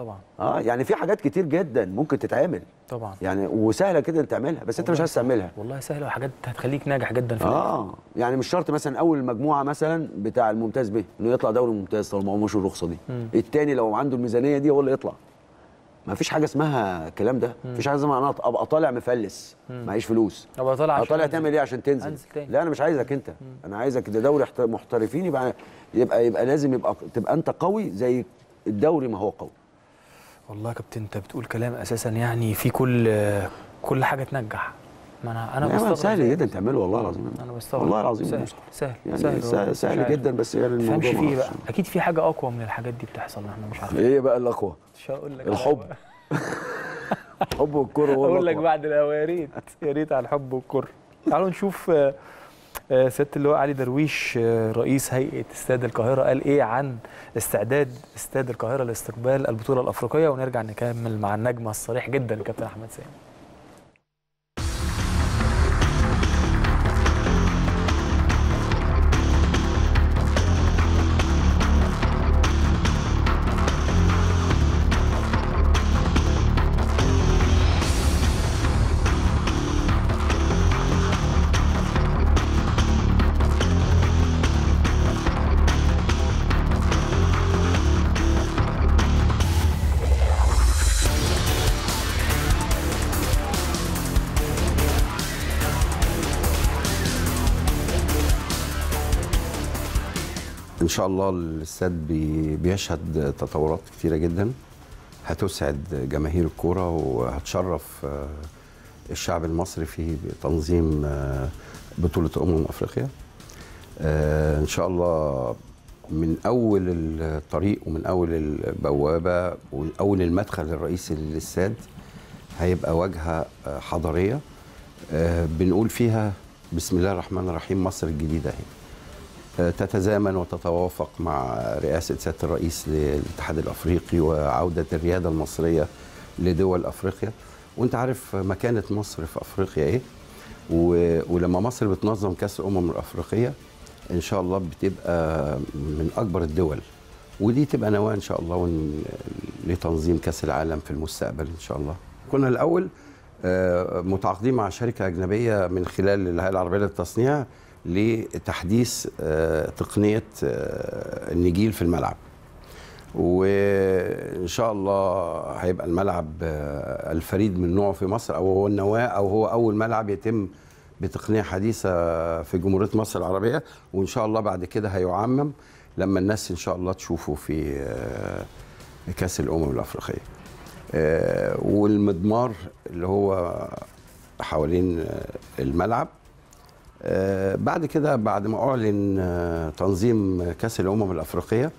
طبعا. آه يعني في حاجات كتير جدا ممكن تتعمل. طبعا. يعني وسهلة كده تعملها بس انت مش عايز تعملها. والله سهلة وحاجات هتخليك ناجح جدا في. آه يعني مش شرط مثلا أول مجموعة مثلا بتاع الممتاز به إنه يطلع دوري ممتاز طالما ما معهوش الرخصه دي. مم. التاني لو عنده الميزانية دي هو اللي يطلع. ما فيش حاجة اسمها الكلام ده. مم. مفيش حاجة اسمها أنا أبقى طالع مفلس. معيش فلوس. أبقى طالع عشان طالع. تعمل إيه؟ عشان تنزل. لا أنا مش عايزك أنت. أنا عايزك ده دوري محترفين يبقى يبقى يبقى لازم يبقى تبقى أنت قوي زي الدوري ما هو قوي. والله يا كابتن انت بتقول كلام أساسا يعني في كل كل حاجة تنجح. ما أنا أنا بستغرب سهل جدا تعمله والله العظيم. أنا بستغرب والله العظيم سهل. سهل يعني سهل, سهل, سهل. جدا بس يعني الموضوع تفهمش ما في إيه بقى. أكيد في حاجة أقوى من الحاجات دي بتحصل إحنا مش عارفين. إيه بقى الأقوى؟ مش هقول لك الحب. الحب والكرة [laughs] هو أقول لك. بعد يا ريت يا ريت على الحب والكرة. تعالوا نشوف سياده اللواء علي درويش آه، رئيس هيئة استاد القاهرة قال إيه عن استعداد استاد القاهرة لاستقبال البطولة الأفريقية؟ ونرجع نكمل مع النجم الصريح جدا الكابتن أحمد سامي. شاء الله الاستاد بي- بيشهد تطورات كتيرة جدا. هتسعد جماهير الكورة وهتشرف آه، الشعب المصري في تنظيم آه، بطولة أمم أفريقيا. آه، إن شاء الله من أول الطريق ومن أول البوابة واول المدخل الرئيسي للأستاد هيبقى واجهة حضارية. بنقول فيها بسم الله الرحمن الرحيم مصر الجديدة اهي تتزامن وتتوافق مع رئاسة سيادة الرئيس للاتحاد الأفريقي وعودة الريادة المصرية لدول أفريقيا. وأنت عارف مكانة مصر في أفريقيا إيه؟ ولما مصر بتنظم كأس الأمم الأفريقية إن شاء الله بتبقى من أكبر الدول. ودي تبقى نواة إن شاء الله لتنظيم كأس العالم في المستقبل إن شاء الله. كنا الأول آه، متعاقدين مع شركة أجنبية من خلال الهيئة العربية للتصنيع لتحديث آه، تقنية آه، النجيل في الملعب. وإن شاء الله هيبقى الملعب آه، الفريد من نوعه في مصر أو هو النواة أو هو أول ملعب يتم بتقنية حديثة في جمهورية مصر العربية. وإن شاء الله بعد كده هيعمم لما الناس إن شاء الله تشوفه في كأس الأمم الأفريقية. والمضمار اللي هو حوالين الملعب بعد كده بعد ما أعلن آه، تنظيم كأس الأمم الأفريقية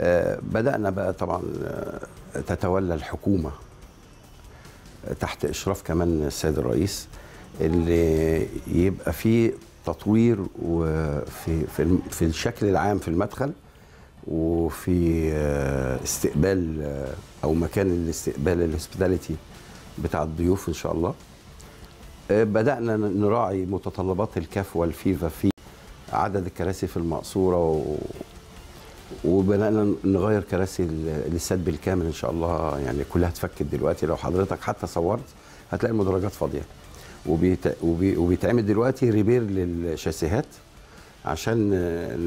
آه، بدأنا بقى طبعا آه، تتولى الحكومة تحت إشراف كمان السيد الرئيس اللي يبقى فيه تطوير وفي في في الشكل العام في المدخل وفي آه، استقبال آه، أو مكان الاستقبال ال hospitality بتاع الضيوف إن شاء الله. آه، بدأنا نراعي متطلبات الكاف والفيفا في عدد الكراسي في المقصورة و... وبدأنا نغير كراسي ال- الاستاد بالكامل إن شاء الله. يعني كلها اتفكت دلوقتي. لو حضرتك حتى صورت هتلاقي المدرجات فاضية. وبيت... وبي... وبيتعمل دلوقتي repair للشاسيهات عشان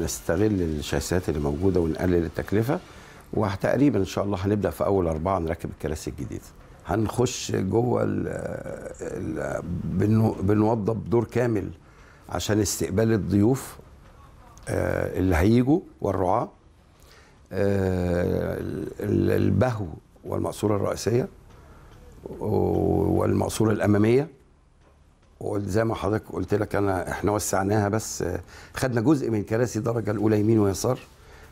نستغل الشاسيهات اللي موجودة ونقلل التكلفة. وتقريبا إن شاء الله هنبدأ في أول أربعة نركب الكراسي الجديده هنخش جوه ال... ال... بنو... بنوضب دور كامل عشان استقبال الضيوف آه، اللي هيجوا والرعاة آه، ال- البهو والمقصورة الرئيسية و- والمقصورة الأمامية. وزي ما حضرتك قلت لك أنا إحنا وسعناها بس آه، خدنا جزء من كراسي الدرجة الأولى يمين ويسار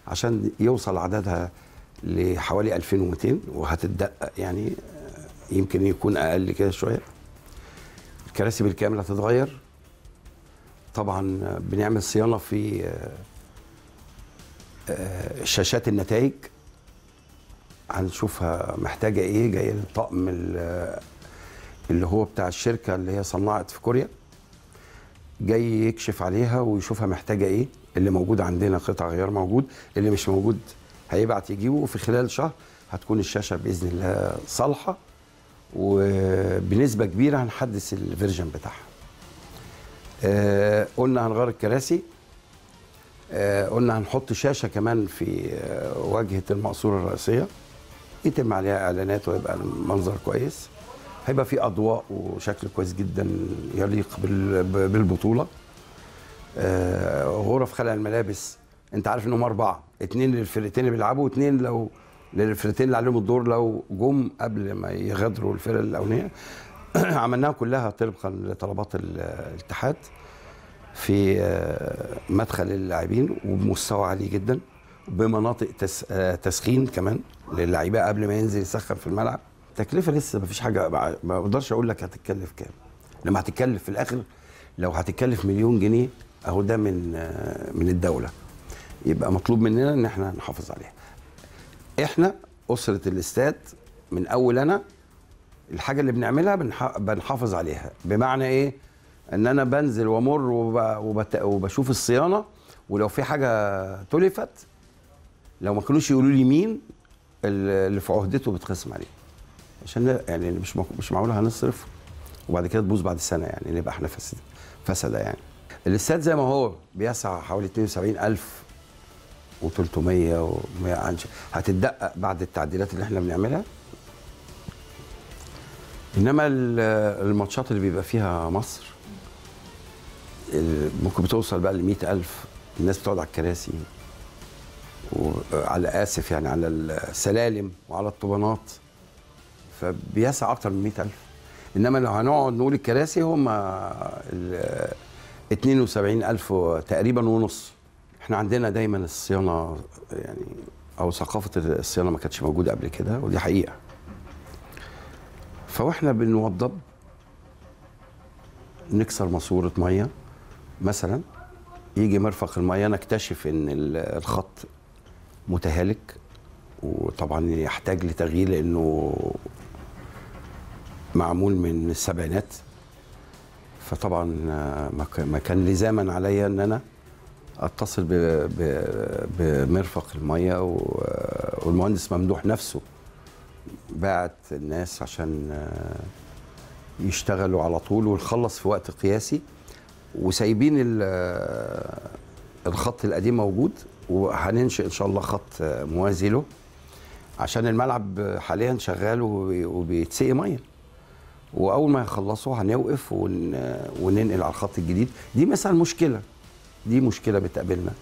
عشان يوصل عددها لحوالي 2200 وهتتدقق يعني يمكن يكون أقل كده شوية. الكراسي بالكامل هتتغير. طبعا بنعمل صيانة في آه، آه، شاشات النتائج. هنشوفها محتاجة إيه جاي الطقم ال- اللي هو بتاع الشركة اللي هي صنعت في كوريا. جاي يكشف عليها ويشوفها محتاجة إيه. اللي موجود عندنا قطع غيار موجود. اللي مش موجود هيبعت يجيبه. وفي خلال شهر هتكون الشاشة بإذن الله صالحة. وبنسبة كبيرة هنحدث الفيرجن بتاعها. آه، قلنا هنغير الكراسي. آه، قلنا هنحط شاشة كمان في آه، واجهة المقصورة الرئيسية. يتم عليها إعلانات ويبقى المنظر كويس. هيبقى في أضواء وشكل كويس جدا يليق بالبطولة. غرف خلع الملابس. أنت عارف إنهم أربعة. اتنين للفرقتين اللي بيلعبوا واتنين لو للفرقتين اللي عليهم الدور لو جم قبل ما يغادروا الفرقه الأولانية [clears throat] عملناها كلها طبقا لطلبات ال- الاتحاد في آه، مدخل اللاعبين وبمستوى عالي جدا بمناطق آه، تسخين كمان للاعيبه قبل ما ينزل يسخن في الملعب. تكلفة لسه ما فيش حاجة ما ما أقدرش أقول لك هتتكلف كام. لما هتتكلف في الآخر لو هتتكلف مليون جنيه أهو ده من آه، من الدولة. يبقى مطلوب مننا إن إحنا نحافظ عليها. إحنا أسرة الاستاد من أول أنا الحاجة اللي بنعملها بنح- بنحافظ عليها. بمعنى إيه؟ إن أنا بنزل وأمر وبشوف الصيانة ولو في حاجة تلفت لو ما كانوش يقولوا لي مين اللي في عهدته بتخصم عليه. عشان يعني مش مش معقول هنصرف وبعد كده تبوظ بعد سنة يعني نبقى إحنا فسد فسدة يعني. الاستاد زي ما هو بيسع حوالي 72000 و300 و100 هتتدقق بعد التعديلات اللي إحنا بنعملها؟ إنما ال- الماتشات اللي بيبقى فيها مصر ممكن بتوصل بقى ل 100000 الناس بتقعد على الكراسي وعلى آسف يعني على السلالم وعلى الطوبانات. فبيسع أكتر من 100000 إنما لو هنقعد نقول الكراسي هم ال 72000 تقريبا ونص. إحنا عندنا دايما الصيانة يعني أو ثقافة الصيانة ما كانتش موجودة قبل كده ودي حقيقة. فواحنا بنوضب نكسر ماسورة مية مثلا يجي مرفق المية نكتشف إن ال- الخط متهالك وطبعا يحتاج لتغيير لأنه معمول من السبعينات. فطبعا آه، ما كان لزاما عليا إن أنا أتصل بمرفق المية والمهندس ممدوح نفسه بعت الناس عشان آه، يشتغلوا على طول ونخلص في وقت قياسي وسايبين ال- الخط القديم موجود وهننشئ إن شاء الله خط موازي له عشان الملعب حاليا شغال وبي- وبيتسقي مية. وأول ما يخلصوا هنوقف ون... وننقل على الخط الجديد. دي مثلا مشكلة. دي مشكلة بتقابلنا.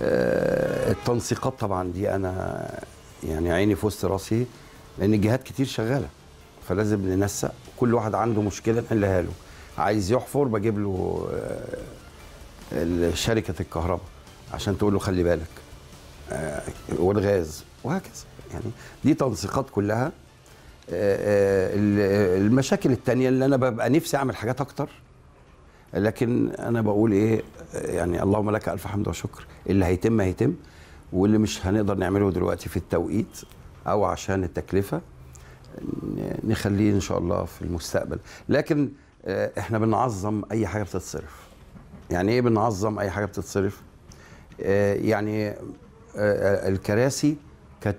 آه، التنسيقات طبعا دي أنا يعني عيني في وسط راسي لأن الجهات كتير شغالة فلازم ننسق. كل واحد عنده مشكلة نحلها له. عايز يحفر بجيب له آه، شركة الكهرباء عشان تقول له خلي بالك آه، والغاز وهكذا. يعني دي تنسيقات كلها. ال- المشاكل التانية اللي أنا ببقى نفسي أعمل حاجات أكتر لكن أنا بقول إيه يعني اللهم لك ألف حمد وشكر. اللي هيتم هيتم واللي مش هنقدر نعمله دلوقتي في التوقيت أو عشان التكلفة نخليه إن شاء الله في المستقبل. لكن آه، إحنا بنعظم أي حاجة بتتصرف. يعني إيه بنعظم أي حاجة بتتصرف؟ آه، يعني آه، الكراسي كانت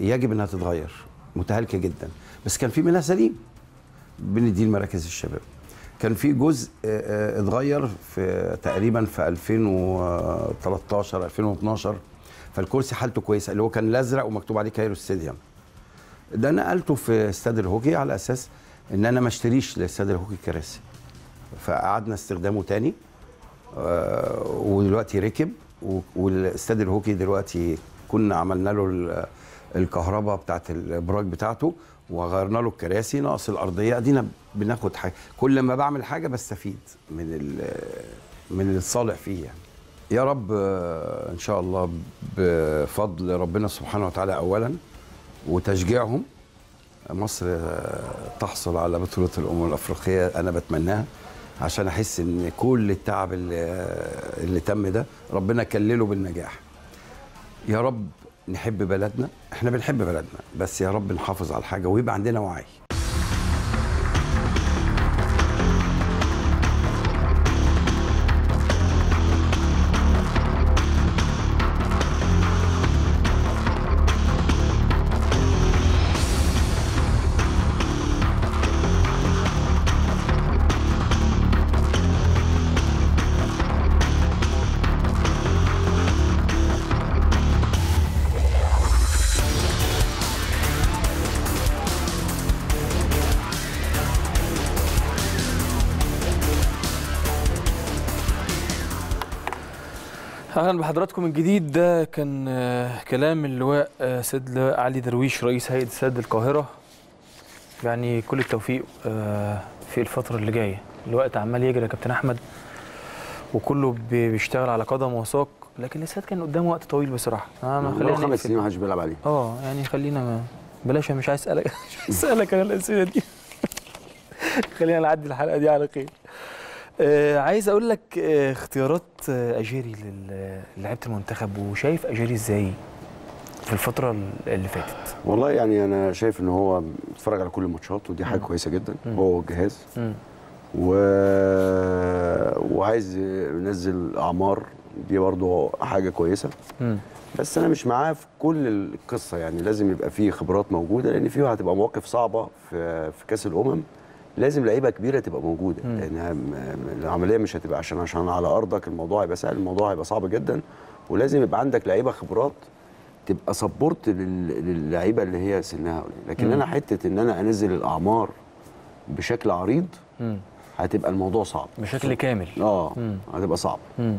يجب إنها تتغير. متهالكة جدا. بس كان في منها سليم. بنديه لمراكز الشباب. كان في جزء آه، آه، اتغير في تقريبا في 2013 2012 فالكرسي حالته كويسة اللي هو كان الأزرق ومكتوب عليه Cairo Stadium. ده نقلته في استاد الهوكي على أساس إن أنا ما اشتريش لاستاد الهوكي كراسي. فأعدنا استخدامه تاني آه، ودلوقتي ركب والاستاد الهوكي دلوقتي كنا عملنا له ال- الكهرباء بتاعت الابراج بتاعته وغيرنا له الكراسي ناقص الأرضية أدينا بناخد حاجة. كل ما بعمل حاجة بستفيد من من الصالح فيه يعني. يا رب آه، إن شاء الله بفضل ربنا سبحانه وتعالى اولا وتشجيعهم. مصر آه، تحصل على بطولة الأمم الأفريقية أنا بتمناها عشان أحس إن كل التعب اللي, اللي تم ده ربنا كلله بالنجاح. يا رب نحب بلدنا إحنا بنحب بلدنا بس يا رب نحافظ على الحاجة ويبقى عندنا وعي. أهلا بحضراتكم من جديد ده كان آه، كلام اللواء آه، سيد اللواء علي درويش رئيس هيئة سد القاهرة. يعني كل التوفيق آه، في الفترة اللي جاية. الوقت عمال يجري يا كابتن أحمد وكله بي- بيشتغل على قدم وساق لكن السد كان قدامه وقت طويل بصراحة. آه ما خلينا خمس. سنين ما حدش بيلعب عليه. آه يعني خلينا ما بلاش مش عايز أسألك [laughs] مش عايز أسألك أنا الأسئلة دي. [laughs] خلينا نعدي الحلقة دي على خير. آه عايز أقول لك آه اختيارات آه أجيري لل- للعيبه المنتخب وشايف أجيري إزاي في الفترة اللي فاتت والله يعني أنا شايف إن هو بيتفرج على كل الماتشات ودي حاجة. كويسة جدا مم. هو والجهاز. و... وعايز ينزل أعمار دي برضو حاجة كويسة مم. بس أنا مش معاه في كل القصة يعني لازم يبقى فيه خبرات موجودة لأن فيه هتبقى مواقف صعبة في في كأس الأمم لازم لعيبة كبيرة تبقى موجودة م- العملية مش هتبقى عشان عشان على أرضك الموضوع هيبقى سهل الموضوع هيبقى صعب جدا ولازم يبقى عندك لعيبة خبرات تبقى سبورت للعيبة اللي هي سنها قليل لكن مم. أنا حتة إن أنا أنزل الأعمار بشكل عريض مم. هتبقى الموضوع صعب بشكل كامل آه مم. هتبقى صعب مم.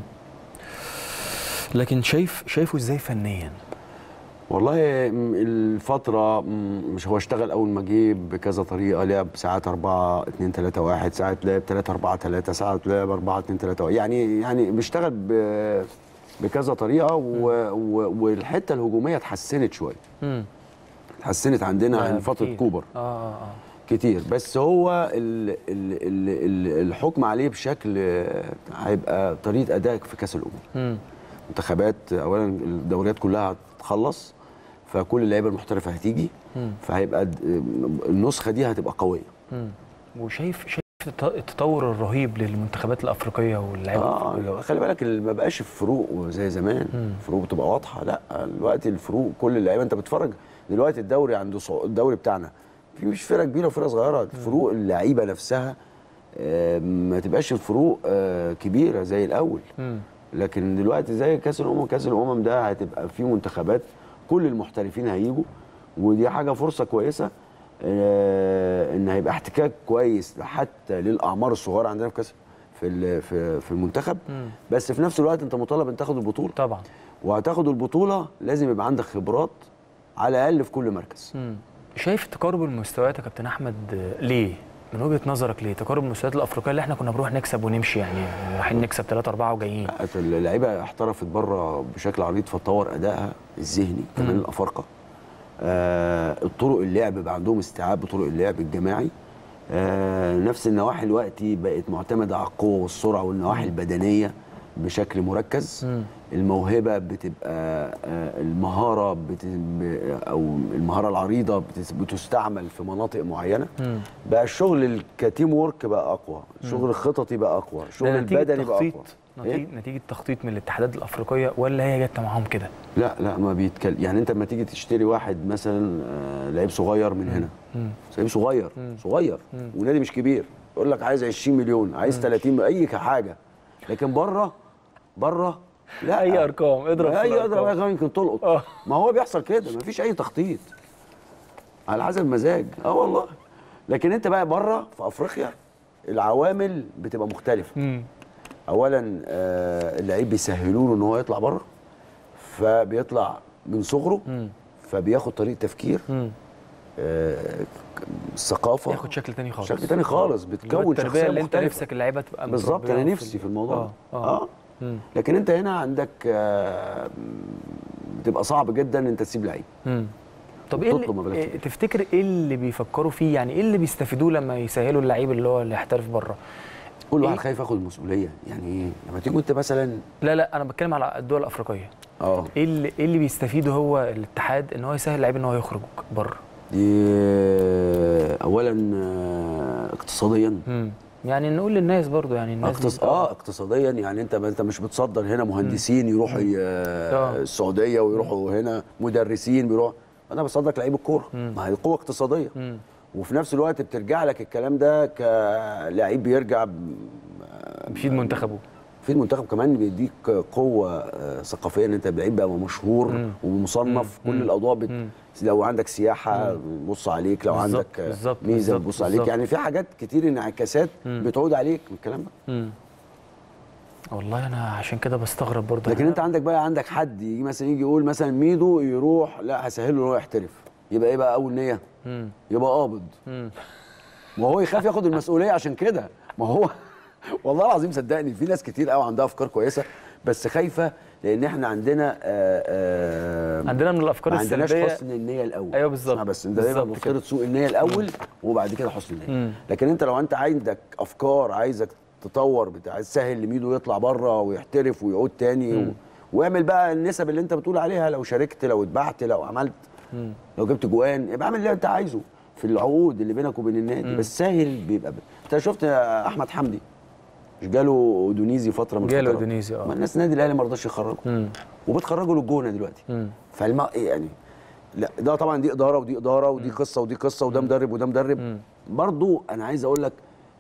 لكن شايف شايفه إزاي فنيا والله الفترة مش هو اشتغل أول ما جه بكذا طريقة لعب ساعات 4 2 3 1 ساعات لعب 3 4 3 ساعات لعب 4 2 3 1 يعني يعني بيشتغل بكذا طريقة و و والحتة الهجومية اتحسنت شوية. اتحسنت عندنا آه، عن فترة كتير. كوبر. آه آه آه. كتير. بس هو ال ال ال ال الحكم عليه بشكل آه، هيبقى طريقة أدائك في كأس الأمم. مم. منتخبات اولا الدوريات كلها هتخلص. فكل اللعيبة المحترفة هتيجي مم. فهيبقى النسخة دي هتبقى قوية مم. وشايف شايف الت- التطور الرهيب للمنتخبات الأفريقية واللعيبة آه خلي بالك ال- ما بقاش الفروق زي زمان مم. الفروق بتبقى واضحة لا دلوقتي الفروق كل اللعيبة انت بتتفرج دلوقتي الدوري عنده صع- الدوري بتاعنا في مش فرقه كبيرة وفرقه صغيرة فروق اللعيبة نفسها آه، ما تبقاش الفروق آه، كبيرة زي الأول مم. لكن دلوقتي زي كأس الأمم كأس الأمم ده هتبقى فيه منتخبات كل المحترفين هيجوا ودي حاجة فرصة كويسة آه، إن هيبقى احتكاك كويس حتى للأعمار الصغيرة عندنا في كأس في في المنتخب. بس في نفس الوقت أنت مطالب إن تاخد البطولة طبعا وهتاخد البطولة لازم يبقى عندك خبرات على الأقل في كل مركز مم. شايف تقارب المستويات يا كابتن أحمد ليه؟ من وجهة نظرك ليه؟ تقارب المستويات الأفريقية اللي إحنا كنا بنروح نكسب ونمشي يعني رايحين نكسب 3 4 وجايين اللعيبة احترفت بره بشكل عريض فتطور أدائها الذهني كمان. الأفارقة آه الطرق اللعب بقى عندهم استيعاب بطرق اللعب الجماعي آه نفس النواحي دلوقتي بقت معتمدة على القوة والسرعة والنواحي البدنية بشكل مركز. الموهبة بتبقى آه المهارة بت... أو المهارة العريضة بت- بتستعمل في مناطق معينة مم. بقى الشغل الكتيم وورك بقى أقوى الشغل مم. الخططي بقى أقوى نتيجة البدني بقى أقوى نتيجة, نتيجة تخطيط من الاتحادات الأفريقية ولا هي جت معاهم كده؟ لا لا ما بيتكلم يعني أنت لما تيجي تشتري واحد مثلا آه، لعيب صغير من هنا مم. لعيب صغير مم. صغير مم. ونادي مش كبير يقول لك عايز 20 مليون عايز 30 أي حاجة لكن بره بره لا أي أرقام اضرب أي. أضرب أرقام يمكن تلقط ما هو بيحصل كده ما فيش أي تخطيط على حسب المزاج آه والله لكن أنت بقى بره في أفريقيا العوامل بتبقى مختلفة مم. اولا آه، اللعيب بيسهلوا له إن هو يطلع بره فبيطلع من صغره مم. فبياخد طريقة تفكير مم. آه، الثقافه ياخد شكل تاني خالص شكل تاني خالص بتكون شخصيه اللي أنت مختلفة. نفسك اللعيبة تبقى بالظبط أنا نفسي في الموضوع آه آه مم. لكن انت هنا عندك آه، بتبقى صعب جدا إن انت تسيب لعيب. طب إيه إيه تفتكر إيه اللي بيفكروا فيه؟ يعني إيه اللي بيستفيدوه لما يسهلوا اللعيب اللي هو اللي يحترف بره؟ كل واحد خايف ياخد المسؤوليه يعني إيه لما تيجي انت مثلا لا لا أنا بتكلم على الدول الأفريقية. آه. إيه اللي إيه اللي بيستفيده هو الاتحاد إن هو يسهل اللعيب إن هو يخرج بره؟ دي آه، اولا آه، اقتصاديا. مم. يعني نقول للناس برضو يعني الناس اقتص... آه اقتصاديا يعني انت انت مش بتصدر هنا مهندسين يروحوا ي... آه. السعودية ويروحوا هنا مدرسين بيروحوا أنا بصدق لعيب الكورة. ما هي قوه اقتصادية. مم. وفي نفس الوقت بترجع لك الكلام ده كلاعب بيرجع. بيفيد منتخبه. في المنتخب كمان بيديك قوة آه، ثقافية إن أنت لعيب بقى مشهور. ومصنف مم. كل. الاضواء بت... لو عندك سياحة بص عليك لو بالظبط، عندك بالظبط، ميزة بص عليك بالظبط. يعني في حاجات كتير انعكاسات. بتعود عليك من الكلام ده. والله أنا عشان كده بستغرب برضه لكن أنت عندك بقى عندك حد يجي مثلا يجي يقول مثلا ميدو يروح لا هسهله إن هو يحترف يبقى إيه بقى أول نية. يبقى قابض. ما هو يخاف ياخد المسؤولية عشان كده ما هو والله العظيم صدقني في ناس كتير قوي عندها افكار كويسه بس خايفة لأن إحنا عندنا آآ آآ عندنا من الأفكار ما عندناش السلبيه حسن النية الأول أيوه بالظبط بس انت دايما. مفترض سوء النية الأول وبعد كده حسن النية. لكن انت لو انت عندك أفكار عايزك تطور بتاع تسهل لميدو يطلع بره ويحترف ويعود تاني و... واعمل بقى النسب اللي انت بتقول عليها لو شاركت لو اتبعت لو عملت مم. لو جبت جوان يبقى اعمل اللي انت عايزه في العقود اللي بينك وبين النادي مم. بس سهل بيبقى ب... انت شفت أحمد حمدي مش جاله أودونيزي فترة من جاله؟ أودونيزي آه. ما الناس النادي الأهلي ما رضاش يخرجه. مم. وبتخرجوا للجونة دلوقتي. مم. فالما يعني لا ده طبعا دي إدارة ودي إدارة ودي قصة ودي قصة وده مدرب وده مدرب. برضو أنا عايز أقول لك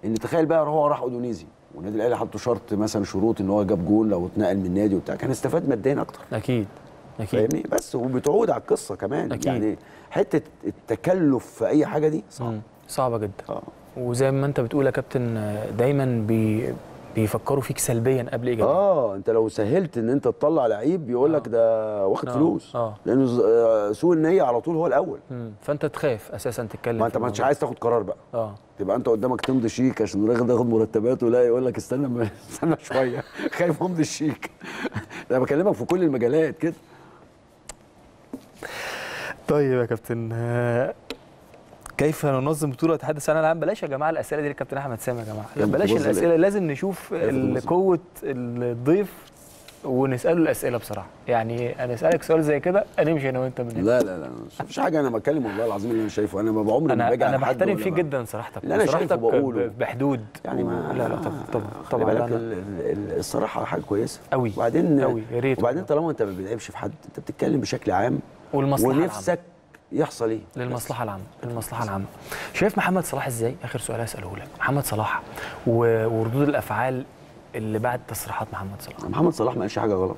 إن تخيل بقى هو راح أودونيزي والنادي الأهلي حطوا شرط مثلا شروط إن هو جاب جول لو اتنقل من النادي وبتاع. كان استفاد ماديا أكتر. أكيد أكيد. فاهمني؟ بس وبتعود على القصة كمان. أكيد. يعني حتة التكلف في أي حاجة دي صعب. مم. صعبة جدا. آه. وزي ما انت بتقول يا كابتن آه، دايما بي بيفكروا فيك سلبيا قبل ايجابيا آه أنت لو سهلت إن أنت تطلع لعيب بيقول لك ده واخد آه. فلوس. آه. لأنه آه، سوء النية على طول هو الأول. مم. فأنت تخاف أساسا تتكلم ما أنت ما أنتش. عايز تاخد قرار بقى. آه. تبقى أنت قدامك تمضي شيك عشان الراجل ده ياخد مرتباته لا يقول لك استنى [laughs] استنى شوية. [laughs] خايف امضي الشيك [laughs] أنا بكلمك في كل المجالات كده. طيب يا كابتن آه، كيف ننظم بطولة اتحاد الثانوي العام؟ بلاش يا جماعة الأسئلة دي للكابتن أحمد سامي يا كابتن بلاش ليه؟ لازم نشوف. قوة الضيف ونسأله الأسئلة بصراحة. يعني أنا أسألك سؤال زي كده هنمشي أنا وأنت من هنا لا لا لا مفيش حاجة أنا بتكلم والله العظيم اللي أنا شايفه. أنا ما بعمري ما باجي حد بحترم ب- جدا صراحتك. اللي أنا شايفه صراحتك بقوله بحدود. يعني ما لا لا طب طبعا طبعا لا، الصراحة حاجة كويسة. قوي وبعدين قوي يا ريت وبعدين طالما أنت ما بتلعبش في حد أنت بتتكلم بشكل عام والمصلحة العامة. ونفسك يحصل إيه؟ للمصلحة العامة للمصلحة العامة. شايف محمد صلاح إزاي؟ آخر سؤال هساله لك. محمد صلاح وردود الأفعال اللي بعد تصريحات محمد صلاح. محمد صلاح ما قالش حاجة غلط.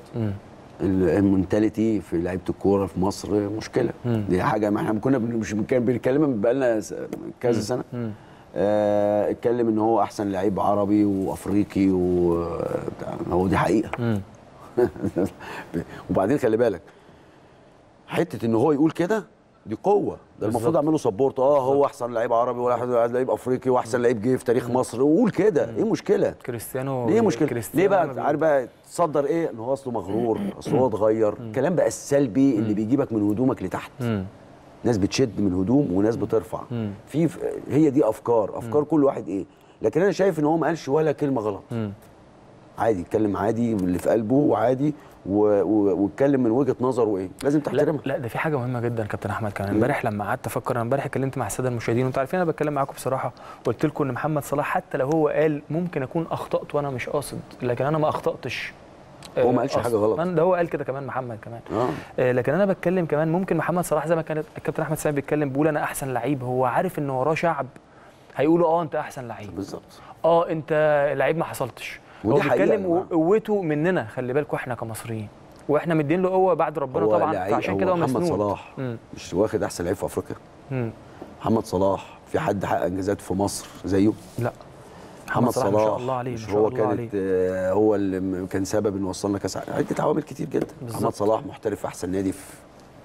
ال mentality في لعيبة الكورة في مصر مشكلة. مم. دي حاجة ما إحنا كنا مش كان بنتكلم بقالنا س- كذا سنة. مم. آه، اتكلم إن هو أحسن لعيب عربي وأفريقي و هو دي حقيقة. [laughs] وبعدين خلي بالك حتة إن هو يقول كده دي قوة. ده المفروض. أعمله support آه هو أحسن لعيب عربي ولا احسن لعيب أفريقي وأحسن لعيب جه في تاريخ مصر. وقول كده. إيه المشكلة؟ كريستيانو ليه مشكلة؟ كريستيانو ليه بقى عارف بقى تصدر إيه؟ إن هو أصله مغرور اصل هو اتغير. الكلام بقى السلبي اللي بيجيبك من هدومك لتحت. ناس بتشد من هدوم وناس بترفع. في هي دي أفكار. أفكار كل واحد إيه. لكن أنا شايف إن هو ما قالش ولا كلمة غلط. عادي يتكلم عادي اللي في قلبه وعادي. و- و- ويتكلم من وجهة نظره إيه؟ لازم لا تحترمها. لا ده في حاجة مهمة جدا كابتن أحمد كمان امبارح لما قعدت أفكر أنا امبارح اتكلمت مع السادة المشاهدين وأنتوا عارفين أنا بتكلم معاكم بصراحة. قلت لكم إن محمد صلاح حتى لو هو قال ممكن أكون أخطأت وأنا مش قاصد لكن أنا ما أخطأتش. هو ما آه، قالش قصد. حاجة غلط. ده هو قال كده كمان محمد كمان. آه. آه، لكن أنا بتكلم كمان ممكن محمد صلاح زي ما كان الكابتن أحمد سامي بيتكلم بيقول أنا أحسن لعيب. هو عارف إن وراه شعب هيقولوا آه أنت أحسن لعيب. بالظبط. آه أنت لعيب ما حصلش هو ودي حقيقة. يا بيتكلم. قوته مننا خلي بالكم إحنا كمصريين. وإحنا مدين له قوة بعد ربنا هو طبعا لعيب- فعشان كده هو محمد مسنود. صلاح مم. مش واخد أحسن لعيب في أفريقيا؟ مم. محمد صلاح في حد حقق إنجازات في مصر زيه؟ لا. محمد صلاح ما شاء الله عليه مش ما شاء هو الله كانت عليه. آه، هو اللي كان سبب إنه وصلنا كأس عالم عدة عوامل كتير جدا. محمد صلاح محترف أحسن نادي في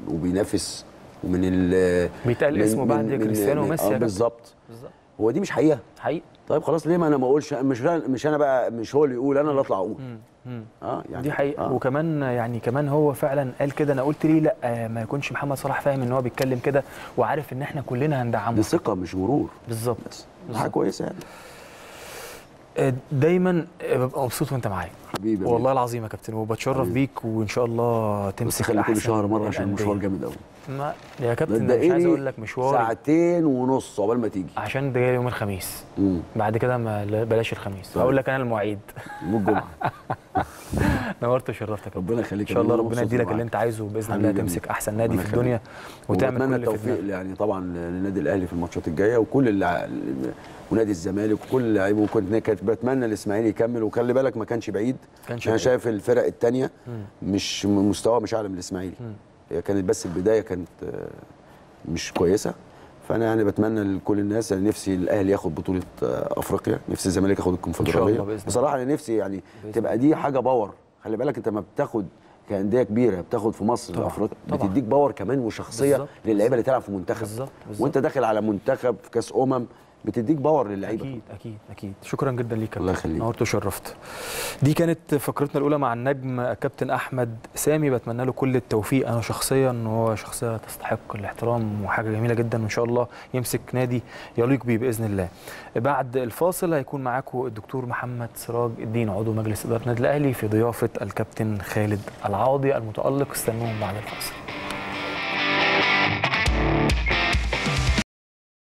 وبينافس ومن ال بيتقال اسمه بعد كريستيانو وميسي كابتن. بالظبط. بالظبط. هو دي مش حقيقة. حقيقي طيب خلاص ليه ما أنا ما أقولش؟ مش مش أنا بقى مش هو اللي يقول أنا اللي أطلع أقول. آه يعني دي حقيقة. آه. وكمان يعني كمان هو فعلا قال كده. أنا قلت ليه لأ؟ آه، ما يكونش محمد صلاح فاهم إن هو بيتكلم كده وعارف إن إحنا كلنا هندعمه. دي ثقة مش غرور بالظبط. حاجة كويسة يعني. آه، دايما آه، ببقى مبسوط وأنت معايا. حبيبي والله العظيم يا كابتن وبتشرف بيك وإن شاء الله بس تمسك خلي كل شهر مرة عشان. المشوار جامد قوي ما يا كابتن مش عايز أقول لك مشوار ساعتين ونص عقبال ما تيجي عشان ده جاي يوم الخميس مم. بعد كده ما لا- بلاش الخميس طيب. هقول لك أنا المواعيد يوم الجمعة [laughs] نورت وشرفتك. ربنا يخليك إن شاء الله ربنا يديلك. اللي أنت عايزه بإذن الله تمسك. أحسن نادي في الدنيا. وتعمل كل اللي في التوفيق يعني طبعا للنادي الأهلي في الماتشات الجاية وكل اللع... ونادي الزمالك وكل لعيبه وكنت كنت بتمنى الإسماعيلي يكمل وخلي بالك ما كانش بعيد كانش أنا. شايف الفرق الثانية. مش مستوى مش أعلى من الإسماعيلي. هي كانت بس البداية كانت آه، مش كويسة فأنا يعني بتمنى لكل الناس يعني نفسي الأهلي ياخد بطولة آه، أفريقيا نفسي الزمالك ياخد الكونفدرالية. بصراحة أنا نفسي يعني بإذن تبقى دي حاجة power خلي بالك أنت ما بتاخد كأندية كبيرة بتاخد في مصر طبعاً، أفريقيا طبعاً. بتديك power كمان وشخصية للعيبة اللي تلعب في منتخب بالظبط، بالظبط. وأنت داخل على منتخب في كأس أمم بتديك باور للعيبة. أكيد أكيد أكيد. شكرا جدا ليك الله. يخليك. نورت وشرفت. دي كانت فقرتنا الأولى مع النجم كابتن أحمد سامي. بتمنى له كل التوفيق. أنا شخصيا هو شخصية تستحق الاحترام وحاجة جميلة جدا. وإن شاء الله يمسك نادي يليق بيه بإذن الله. بعد الفاصل هيكون معاكم الدكتور محمد سراج الدين عضو مجلس إدارة النادي الأهلي في ضيافة الكابتن خالد العاضي المتألق. استنوهم بعد الفاصل.